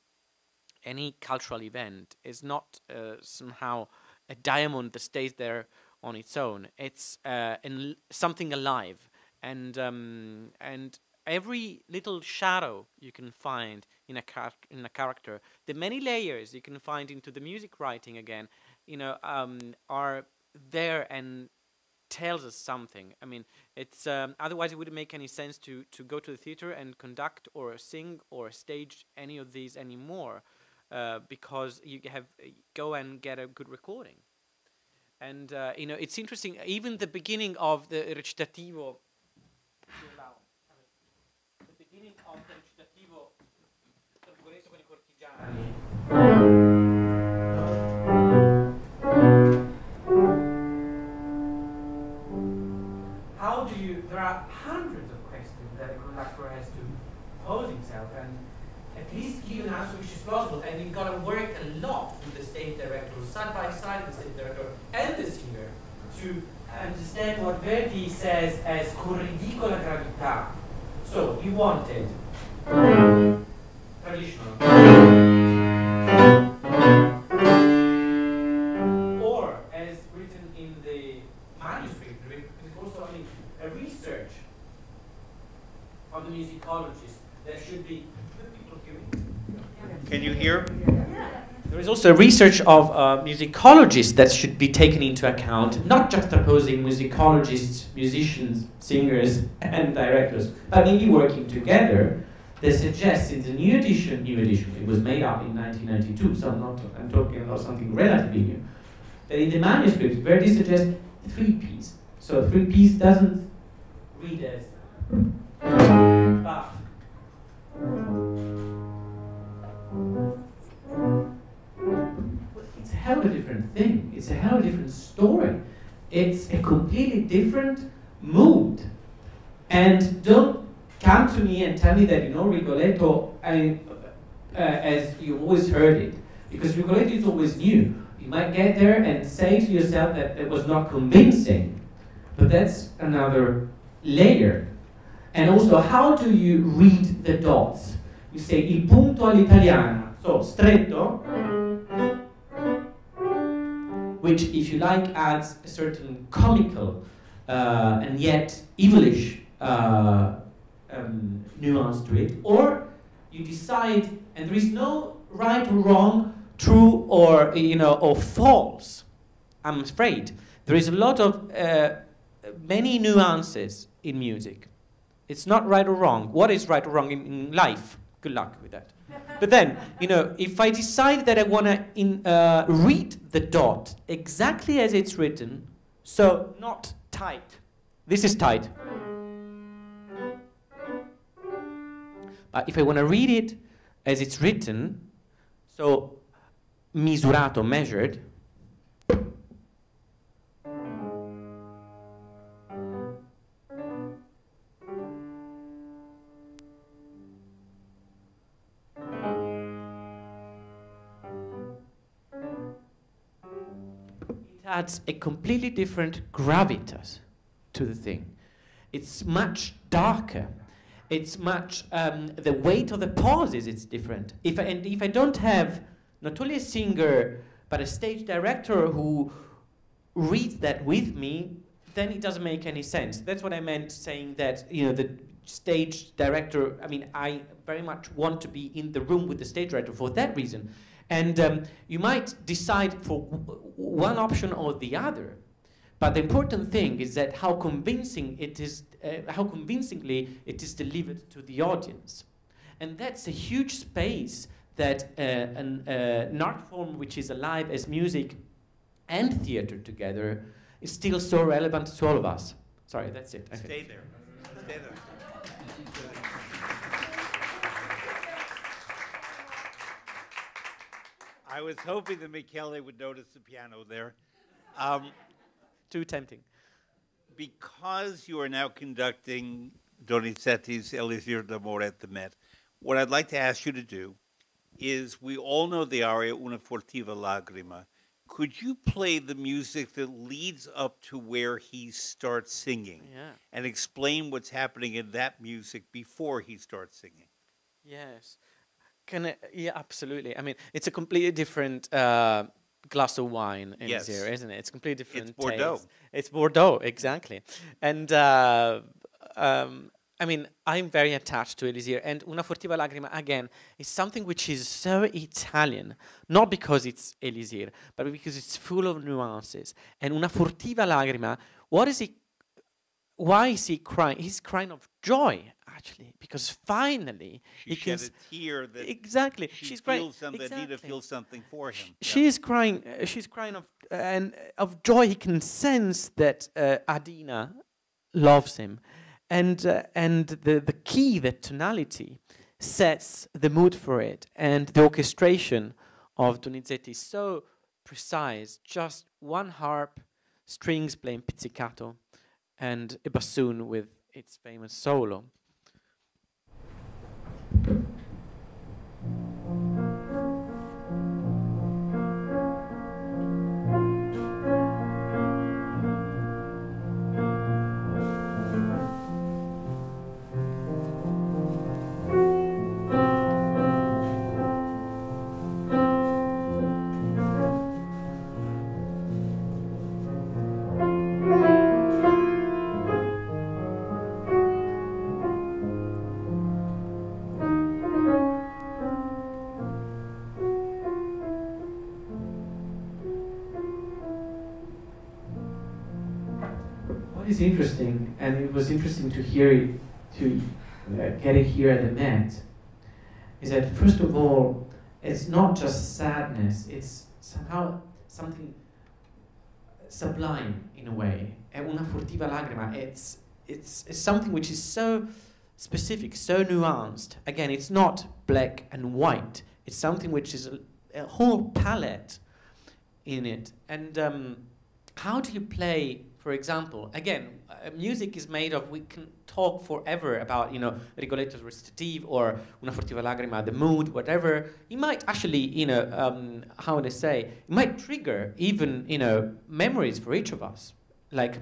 any cultural event is not uh, somehow a diamond that stays there on its own. It's uh, in something alive, and um, and every little shadow you can find in a char- in a character, the many layers you can find into the music writing again, you know, um, are there and tells us something. I mean, it's um, otherwise it wouldn't make any sense to to go to the theater and conduct or sing or stage any of these anymore, uh, because you have go and get a good recording. And uh, you know, it's interesting. Even the beginning of the recitativo. The beginning of the recitativo. Pergolese con i cortigiani. How do you? There are hundreds of questions that a conductor has to pose himself, and at least give an answer which is plausible. And you've got to work a lot with the stage director, side by side with the stage director and the singer, to understand what Verdi says as con ridicola gravità. So he wanted traditional. Manuscript, there is also I mean, a research of the musicologist that should be. People hear? Can you hear? There is also a research of uh, musicologists that should be taken into account, not just opposing musicologists, musicians, singers, and directors, but maybe working together. They suggest in the new edition, new edition, it was made up in 1992, so I'm not, I'm talking about something relatively new. That in the manuscript, Verdi suggests three piece. So three piece doesn't read as but it's a hell of a different thing. It's a hell of a different story. It's a completely different mood. And don't come to me and tell me that you know Rigoletto I, uh, as you always heard it, because Rigoletto is always new. You might get there and say to yourself that it was not convincing, but that's another layer. And also, how do you read the dots? You say il punto all'italiana, so stretto, which, if you like, adds a certain comical uh, and yet evilish uh, um, nuance to it, or you decide, and there is no right or wrong, true or you know or false. I'm afraid there is a lot of uh, many nuances in music, It's not right or wrong. What is right or wrong in, in life? Good luck with that. [laughs] But then, you know, if I decide that I want to uh, read the dot exactly as it's written, so not tight. This is tight. But if I want to read it as it's written, so misurato, measured, it adds a completely different gravitas to the thing. It's much darker. It's much um, the weight of the pauses. It's different. If I, and if I don't have not only a singer but a stage director who reads that with me, then it doesn't make any sense. That's what I meant saying that you know the stage director. I mean, I very much want to be in the room with the stage director for that reason. And um, you might decide for one option or the other, but the important thing is that how convincing it is, uh, how convincingly it is delivered to the audience, and that's a huge space that uh, an, uh, an art form which is alive as music and theater together is still so relevant to all of us. Sorry, that's it. Stay there. Stay there. I was hoping that Michele would notice the piano there. Um, Too tempting. because you are now conducting Donizetti's Elisir d'Amore at the Met, what I'd like to ask you to do is we all know the aria Una Furtiva Lagrima. Could you play the music that leads up to where he starts singing Yeah. and explain what's happening in that music before he starts singing? Yes. Can I, yeah, absolutely. I mean, it's a completely different uh, glass of wine in Yes. here, isn't it? It's completely different. It's Bordeaux. taste. It's Bordeaux, exactly. And uh, um, I mean, I'm very attached to Elisir, and Una Furtiva Lagrima again is something which is so Italian, not because it's Elisir, but because it's full of nuances. And Una Furtiva Lagrima, what is he? Why is he crying? He's crying of joy, actually, because finally She he shed a tear that exactly. she she's feels crying. something, that Nina feels something for him. Yeah. She is crying. Uh, she's crying of uh, and of joy. He can sense that uh, Adina loves him, and uh, and the the key, the tonality, sets the mood for it, and the orchestration of Donizetti is so precise. Just one harp, strings playing pizzicato, and a bassoon with its famous solo. To hear it, to uh, get it here at the Met, is that first of all, it's not just sadness, it's somehow something sublime in a way. È una furtiva lagrima. It's, it's, it's something which is so specific, so nuanced. Again, it's not black and white, it's something which is a, a whole palette in it. And um, how do you play, for example, again, uh, music is made of, we can talk forever about, you know, Rigoletto's recitative or Una Furtiva Lagrima, the mood, whatever. It might actually, you know, um, how would I say, it might trigger even, you know, memories for each of us, like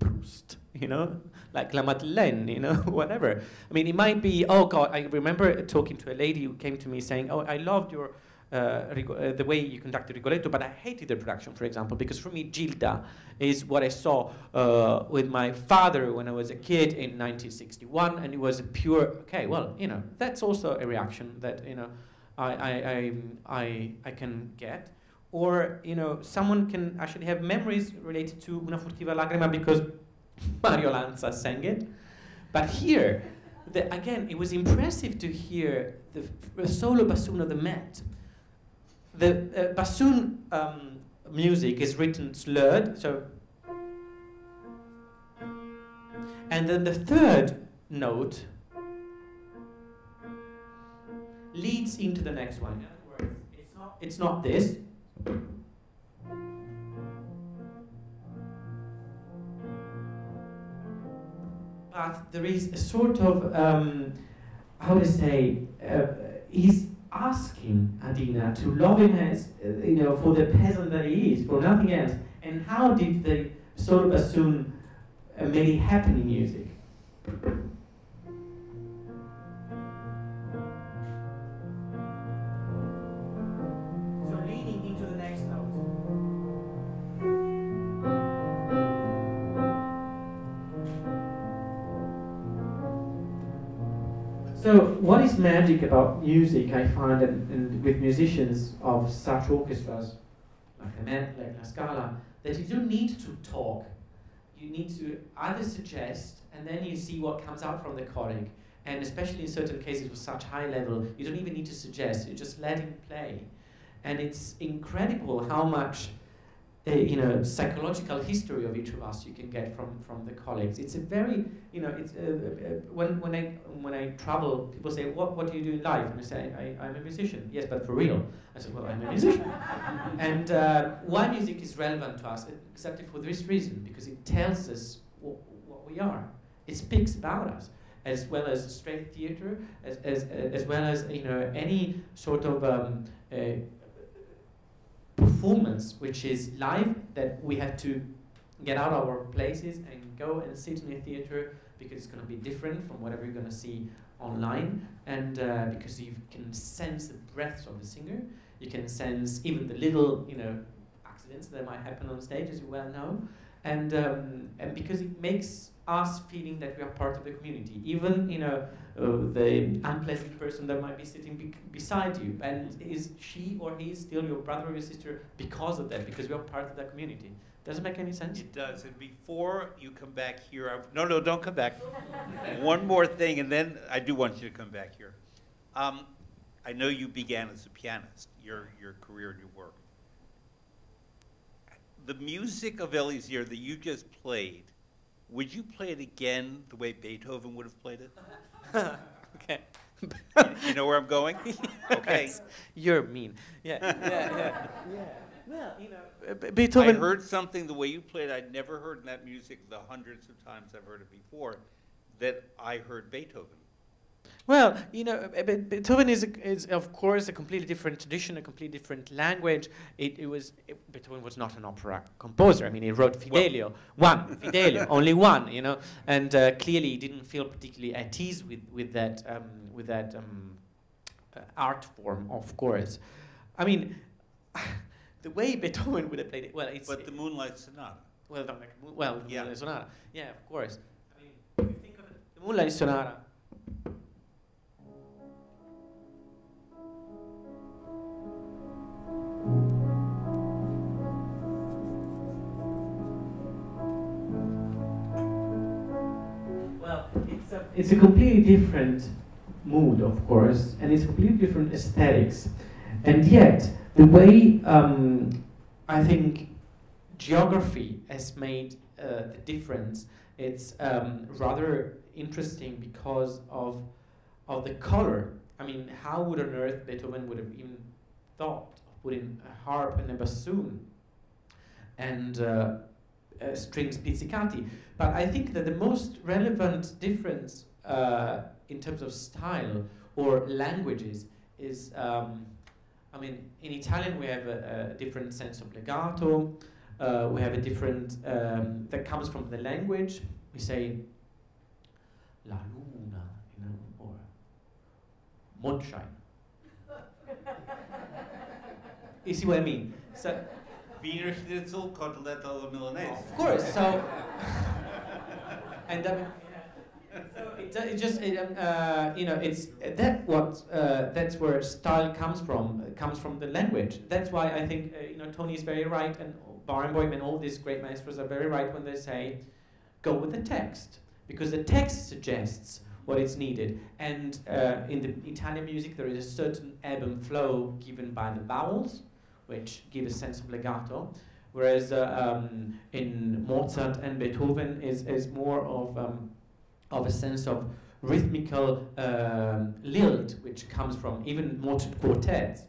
Proust, you know, like La Madeleine, you know, [laughs] whatever. I mean, it might be, oh God, I remember talking to a lady who came to me saying, oh, I loved your uh, uh, the way you conducted Rigoletto, but I hated the production, for example, because for me, Gilda is what I saw uh, with my father when I was a kid in 1961, and it was a pure, okay, well, you know, that's also a reaction that, you know, I, I, I, I, can get. Or, you know, someone can actually have memories related to Una Furtiva Lagrima because [laughs] Mario Lanza sang it. But here, the, again, it was impressive to hear the, f- solo bassoon of the Met. The uh, bassoon um, music is written slurred, so. And then the third note leads into the next one. In words, it's not, it's not this. But there is a sort of, um, how to say, uh, he's asking Adina to love him as, uh, you know, for the peasant that he is, for nothing else. And how did the solo bassoon uh, made it happen music? Magic about music? I find, and, and with musicians of such orchestras, like the Met, like La Scala, that you don't need to talk. You need to either suggest, and then you see what comes out from the colleague. And especially in certain cases with such high level, you don't even need to suggest. You just let him play, and it's incredible how much uh, you know psychological history of each of us you can get from from the colleagues. It's a very you know it's uh, uh, when when I when I travel, people say what what do you do in life? And I say I, I'm a musician. Yes, but for real. I said well I'm a musician. [laughs] and uh, why music is relevant to us exactly for this reason because it tells us wh- what we are. It speaks about us as well as straight theater, as, as, as well as you know any sort of um, uh, performance which is live that we have to get out of our places and go and sit in a theater because it's going to be different from whatever you're going to see online. And uh, because you can sense the breath of the singer. You can sense even the little you know accidents that might happen on stage as you well know. And um, and because it makes us feeling that we are part of the community. Even you know uh, the unpleasant person that might be sitting be- beside you and is she or he still your brother or your sister because of that because we are part of that community does it make any sense It does, and before you come back here, I, no, no, don't come back. [laughs] One more thing, and then I do want you to come back here. Um, I know you began as a pianist, your, your career and your work. The music of Elisir that you just played, would you play it again the way Beethoven would have played it? [laughs] [laughs] okay You know where I'm going? [laughs] Okay. Yes. you're mean yeah yeah yeah [laughs] yeah well you know uh, Be- I Beethoven heard something the way you played. I'd never heard in that music the hundreds of times I've heard it before. That I heard Beethoven. Well, you know, uh, Beethoven is, a, is of course a completely different tradition, a completely different language. It, it was it, Beethoven was not an opera composer. I mean, he wrote Fidelio, one Fidelio, [laughs] only one. You know, and uh, clearly he didn't feel particularly at ease with with that um, with that um, uh, art form, of course. I mean, [laughs] the way Beethoven would have played it. Well, it's But the Moonlight Sonata. well, the, well, the Yeah. Moonlight Sonata. Yeah, of course. I mean, if you think of it, the Moonlight Sonata. A, it's a completely different mood, of course, and it's completely different aesthetics. And yet, the way um, I think geography has made uh, the difference, it's um, rather interesting because of, of the color. I mean, how would on earth Beethoven would have even thought of putting a harp and a bassoon and uh, uh, strings pizzicati? But I think that the most relevant difference uh, in terms of style or languages is, um, I mean, in Italian we have a, a different sense of legato. Uh, we have a different um, that comes from the language. We say la luna, you know, or mondschein. [laughs] you see what I mean? So Wiener Schnitzel, Cotoletta Milanese. of course. So, [laughs] and I mean, so it, it just it, um, uh, you know it's that what uh, that's where style comes from uh, comes from the language. That's why I think uh, you know Tony is very right, and Barenboim and all these great maestros are very right when they say, go with the text. because the text suggests what is needed. And uh, in the Italian music, there is a certain ebb and flow given by the vowels, which give a sense of legato, whereas uh, um, in Mozart and Beethoven is, is more of, um, of a sense of rhythmical um, lilt, which comes from even Mozart quartets.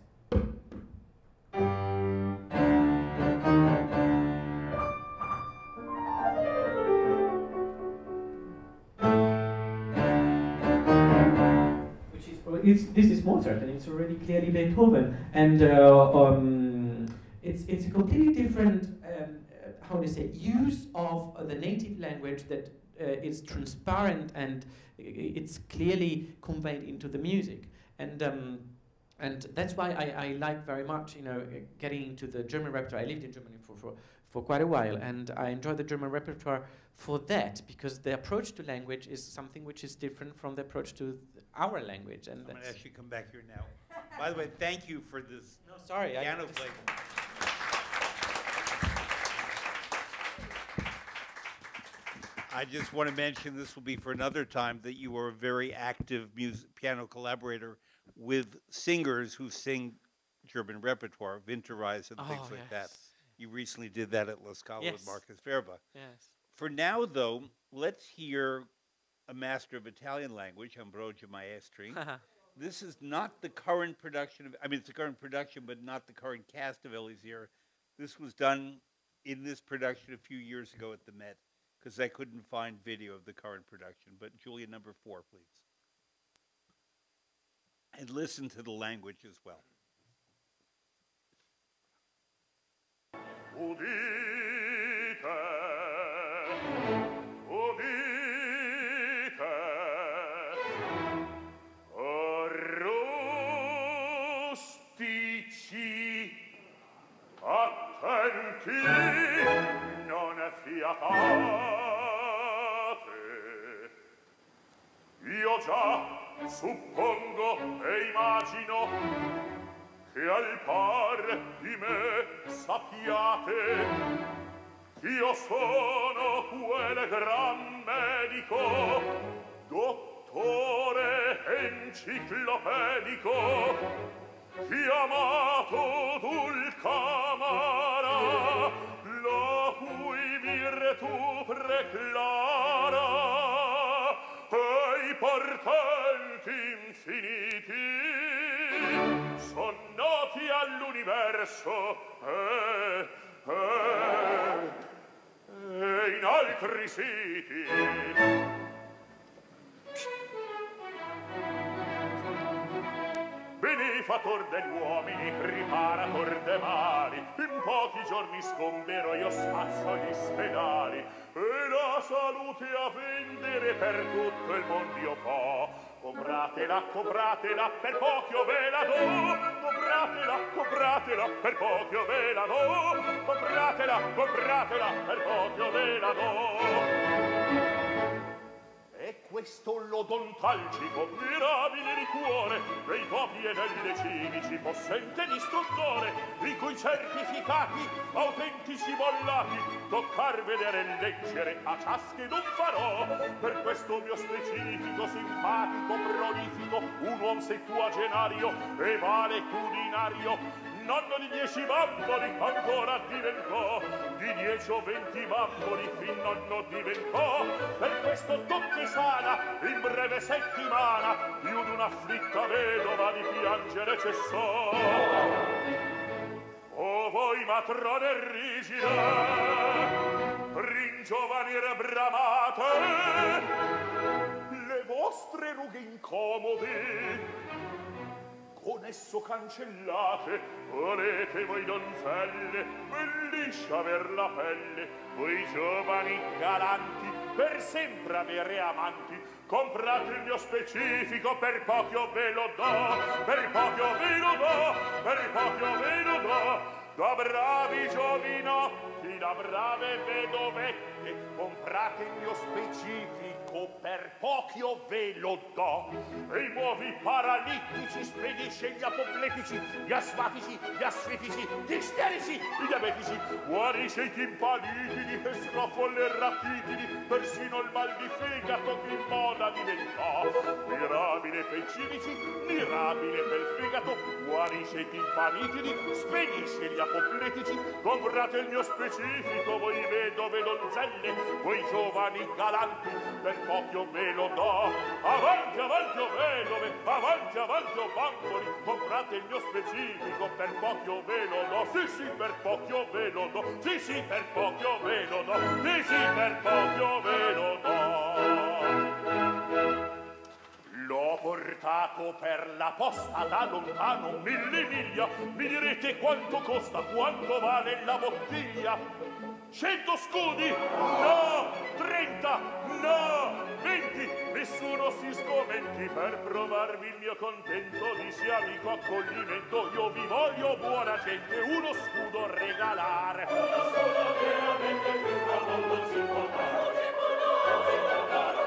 it's, this is Mozart and it's already clearly Beethoven and uh, um, it's it's a completely different um, uh, how do you say use of uh, the native language that uh, is transparent and i- i- it's clearly conveyed into the music and um, and that's why I, I like very much you know uh, getting into the German repertoire. I lived in Germany for, for for quite a while and I enjoy the German repertoire for that because the approach to language is something which is different from the approach to our language and I'm going to that's ask you to come back here now. By the way, thank you for this no sorry I piano just- play. I just want to mention, this will be for another time, that you are a very active mus- piano collaborator with singers who sing German repertoire, Winterreise and things Oh, like that. You recently did that at La Scala Yes. with Markus Werba. yes For now, though, let's hear a master of Italian language, Ambrogio Maestri. [laughs] this is not the current production of, I mean, it's the current production, but not the current cast of Elisir. This was done in this production a few years ago at the Met because I couldn't find video of the current production. But Julia, number four, please. And listen to the language as well. Udite, udite, mia. Io già suppongo e immagino che al par di me sappiate io sono quel gran medico dottore enciclopedico chiamato Dulcamar tu preclara e portenti infiniti son noti all'universo e, e, e in altri siti. fator degli uomini, riparator de mali, in pochi giorni sgomberò io spazzo gli spedali, e la salute a vendere per tutto il mondo io fo. Compratela, compratela, per poco ve la do, compratela, compratela, per poco ve la do, compratela, compratela, per poco ve la do. E questo L'odontalgico mirabile liquore dei topi e delle cimici, possente distruttore di cui certificati autentici bollati toccar vedere e leggere a ciasche non farò. Per questo mio specifico simpatico prolifico un uom settuagenario e vale cudinario nonno di dieci bamboli ancora diventò di dieci o venti bamboli fin nonno diventò. Per questo tutti sana in breve settimana più d'una afflitta vedova di piangere cessò. O voi matrone rigide ringiovanire bramate le vostre rughe incomode con esso cancellate volete voi donzelle belliscia aver la pelle voi giovani galanti per sempre avere amanti. Comprate il mio specifico per poco ve lo do per poco ve lo do per poco ve lo do. Da bravi giovinotti da brave vedovette comprate il mio specifico fuoco per pochio ve lo do. E i nuovi paralittici spedisce gli apopletici gli asmatici, gli asfitici gli isterici, i diabetici. Guarisce i timpanitidi e strofolle rapididi persino il mal di fegato che in moda diventò. Mirabile per i mirabile per il fegato. Guarisce i timpanitidi spedisce gli apopletici. Comprate il mio specifico voi vedove donzelle voi giovani galanti per copio me lo dà. Avanti avanti o vedove, avanti avanti o bamboli, comprate il mio specifico per poco ve lo do. Sì sì per poco ve lo do. Sì sì per poco ve lo do. Sì sì per poco ve lo do. L'ho portato per la posta da lontano mille miglia. Mi direte quanto costa, quanto vale la bottiglia? 100 scudi! No! 30! No! 20! Nessuno si sgomenti per provarvi il mio contento di se amico accoglimento io vi voglio buona gente uno scudo regalare uno scudo veramente più buono non si può dare non si può dare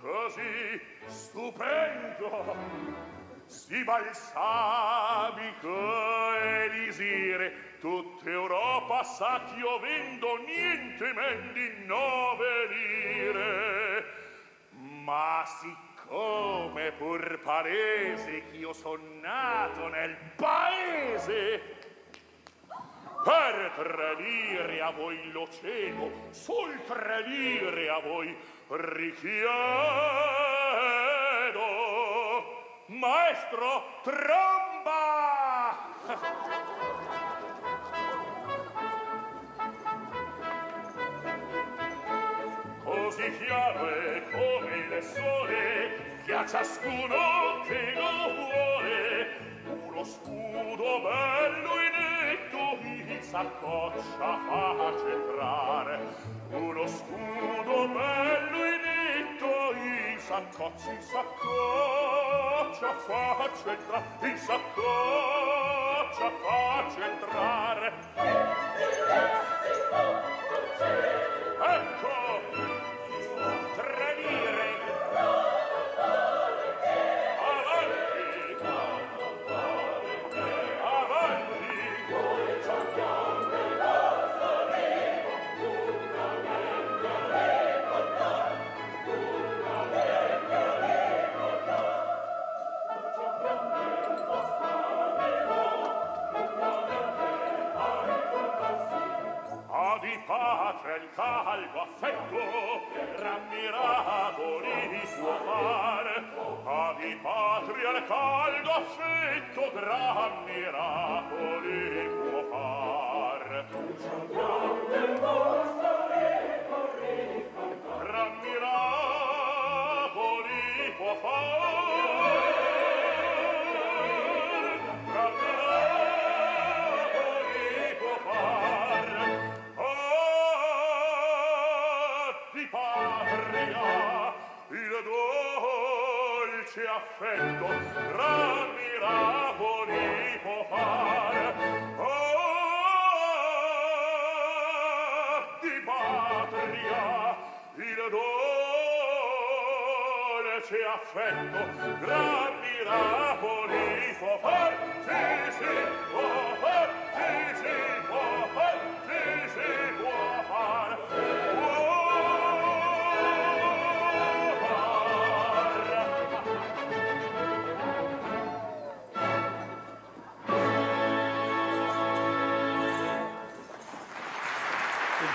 così stupendo si balsamico elisire, tutta Europa sa ch'io vendo niente men di nove lire. Ma siccome pur palese ch'io son nato nel paese, per tre lire a voi lo cedo, sul tre lire a voi richiedo. Maestro, tromba! così chiaro è come il sole che a ciascuno che lo vuole uno scudo bello e netto mi s'accoccia fa entrare uno scudo bello e poi s'accoccia, s'accoccia, faccia entrare, in s'accoccia, faccia entrare. gran miracoli suo fare a di patria il caldo affetto gran miracoli può far. Gran miracoli dolce affetto tra miracoli può fare oh, di patria il dolce affetto tra miracoli può far sì sì può far sì sì può far sì sì può far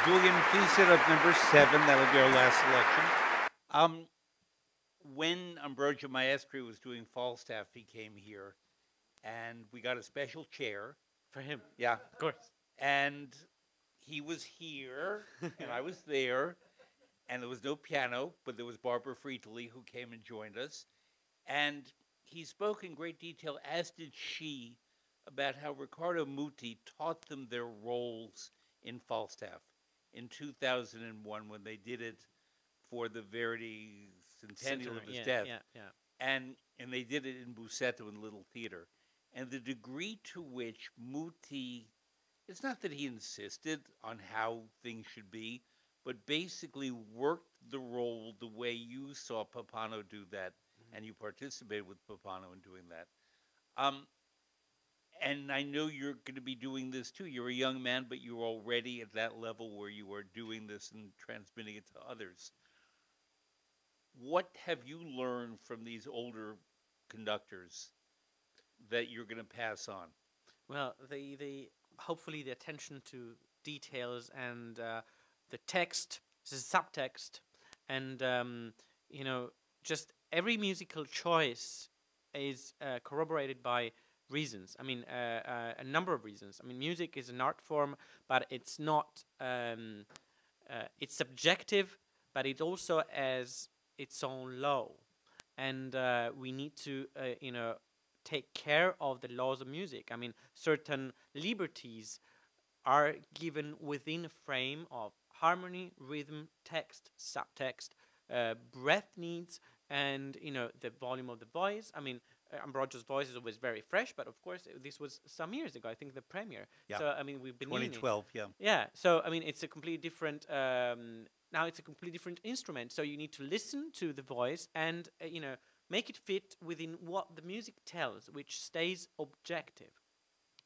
Julian, please sit up number seven. That'll be our last selection. Um, when Ambrogio Maestri was doing Falstaff, he came here, and we got a special chair. For him, Yeah, of course. and he was here, and I was there, and there was no piano, but there was Barbara Frittoli who came and joined us, and he spoke in great detail, as did she, about how Riccardo Muti taught them their roles in Falstaff in 2001 when they did it for the Verdi centennial of his yeah, death Yeah, yeah. and and they did it in Busseto in Little Theater, and the degree to which Muti, it's not that he insisted on how things should be, but basically worked the role the way you saw Pappano do that, and you participated with Pappano in doing that. Um, and I know you're going to be doing this too. You're a young man, but you're already at that level where you are doing this and transmitting it to others. What have you learned from these older conductors that you're going to pass on? Well, the the hopefully the attention to details and uh, the text, the subtext, and um, you know just every musical choice is uh, corroborated by reasons. I mean, uh, uh, a number of reasons. I mean, music is an art form, but it's not. Um, uh, it's subjective, but it also has its own law, and uh, we need to, uh, you know, take care of the laws of music. I mean, certain liberties are given within a frame of harmony, rhythm, text, subtext, uh, breath needs, and you know the volume of the voice. I mean, uh, Ambrogio's voice is always very fresh, but of course uh, this was some years ago. I think the premiere. Yeah. So I mean, we've been in 2012, yeah. Yeah. So I mean, it's a completely different. Um, now it's a completely different instrument. So you need to listen to the voice and uh, you know make it fit within what the music tells, which stays objective.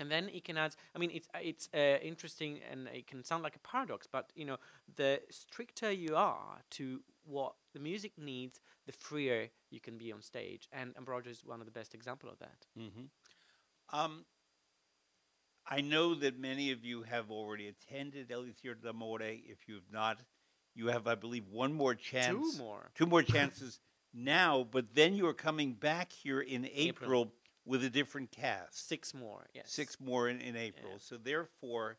And then it can add. I mean, it's uh, it's uh, interesting and it can sound like a paradox, but you know, the stricter you are to what the music needs, the freer you can be on stage. And Ambrogio is one of the best example of that. Um, I know that many of you have already attended Elisir d'Amore. If you have not, you have, I believe, one more chance. Two more. Two more chances [laughs] now, but then you are coming back here in April, April. with a different cast. Six more. Yes. Six more in, in April. Yeah. So therefore,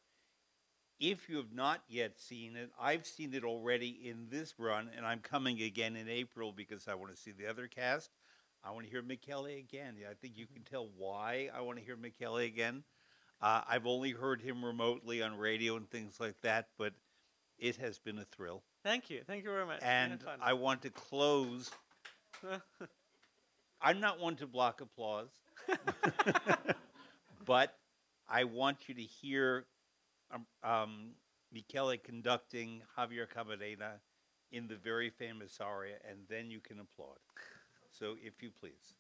if you have not yet seen it, I've seen it already in this run, and I'm coming again in April because I want to see the other cast. I want to hear Michele again. Yeah, I think you can tell why I want to hear Michele again. Uh, I've only heard him remotely on radio and things like that, but it has been a thrill. Thank you. Thank you very much. And. I want to close. [laughs] I'm not one to block applause, [laughs] but I want you to hear um, um, Michele conducting Javier Camarena in the very famous aria, and then you can applaud. So, if you please.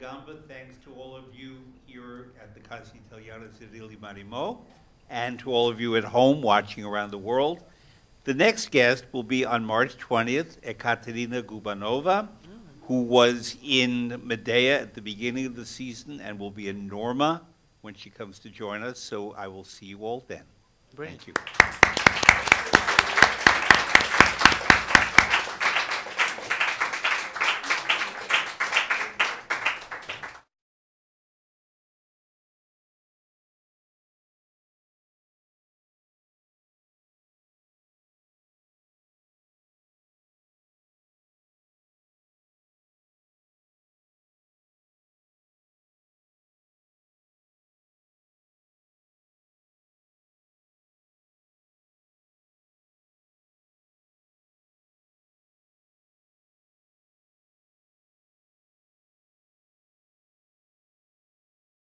Gamba. Thanks to all of you here at the Casa Italiana Zerilli Marimò, and to all of you at home watching around the world. The next guest will be on March 20th, Ekaterina Gubanova, who was in Medea at the beginning of the season and will be in Norma when she comes to join us. So I will see you all then. Brilliant. Thank you.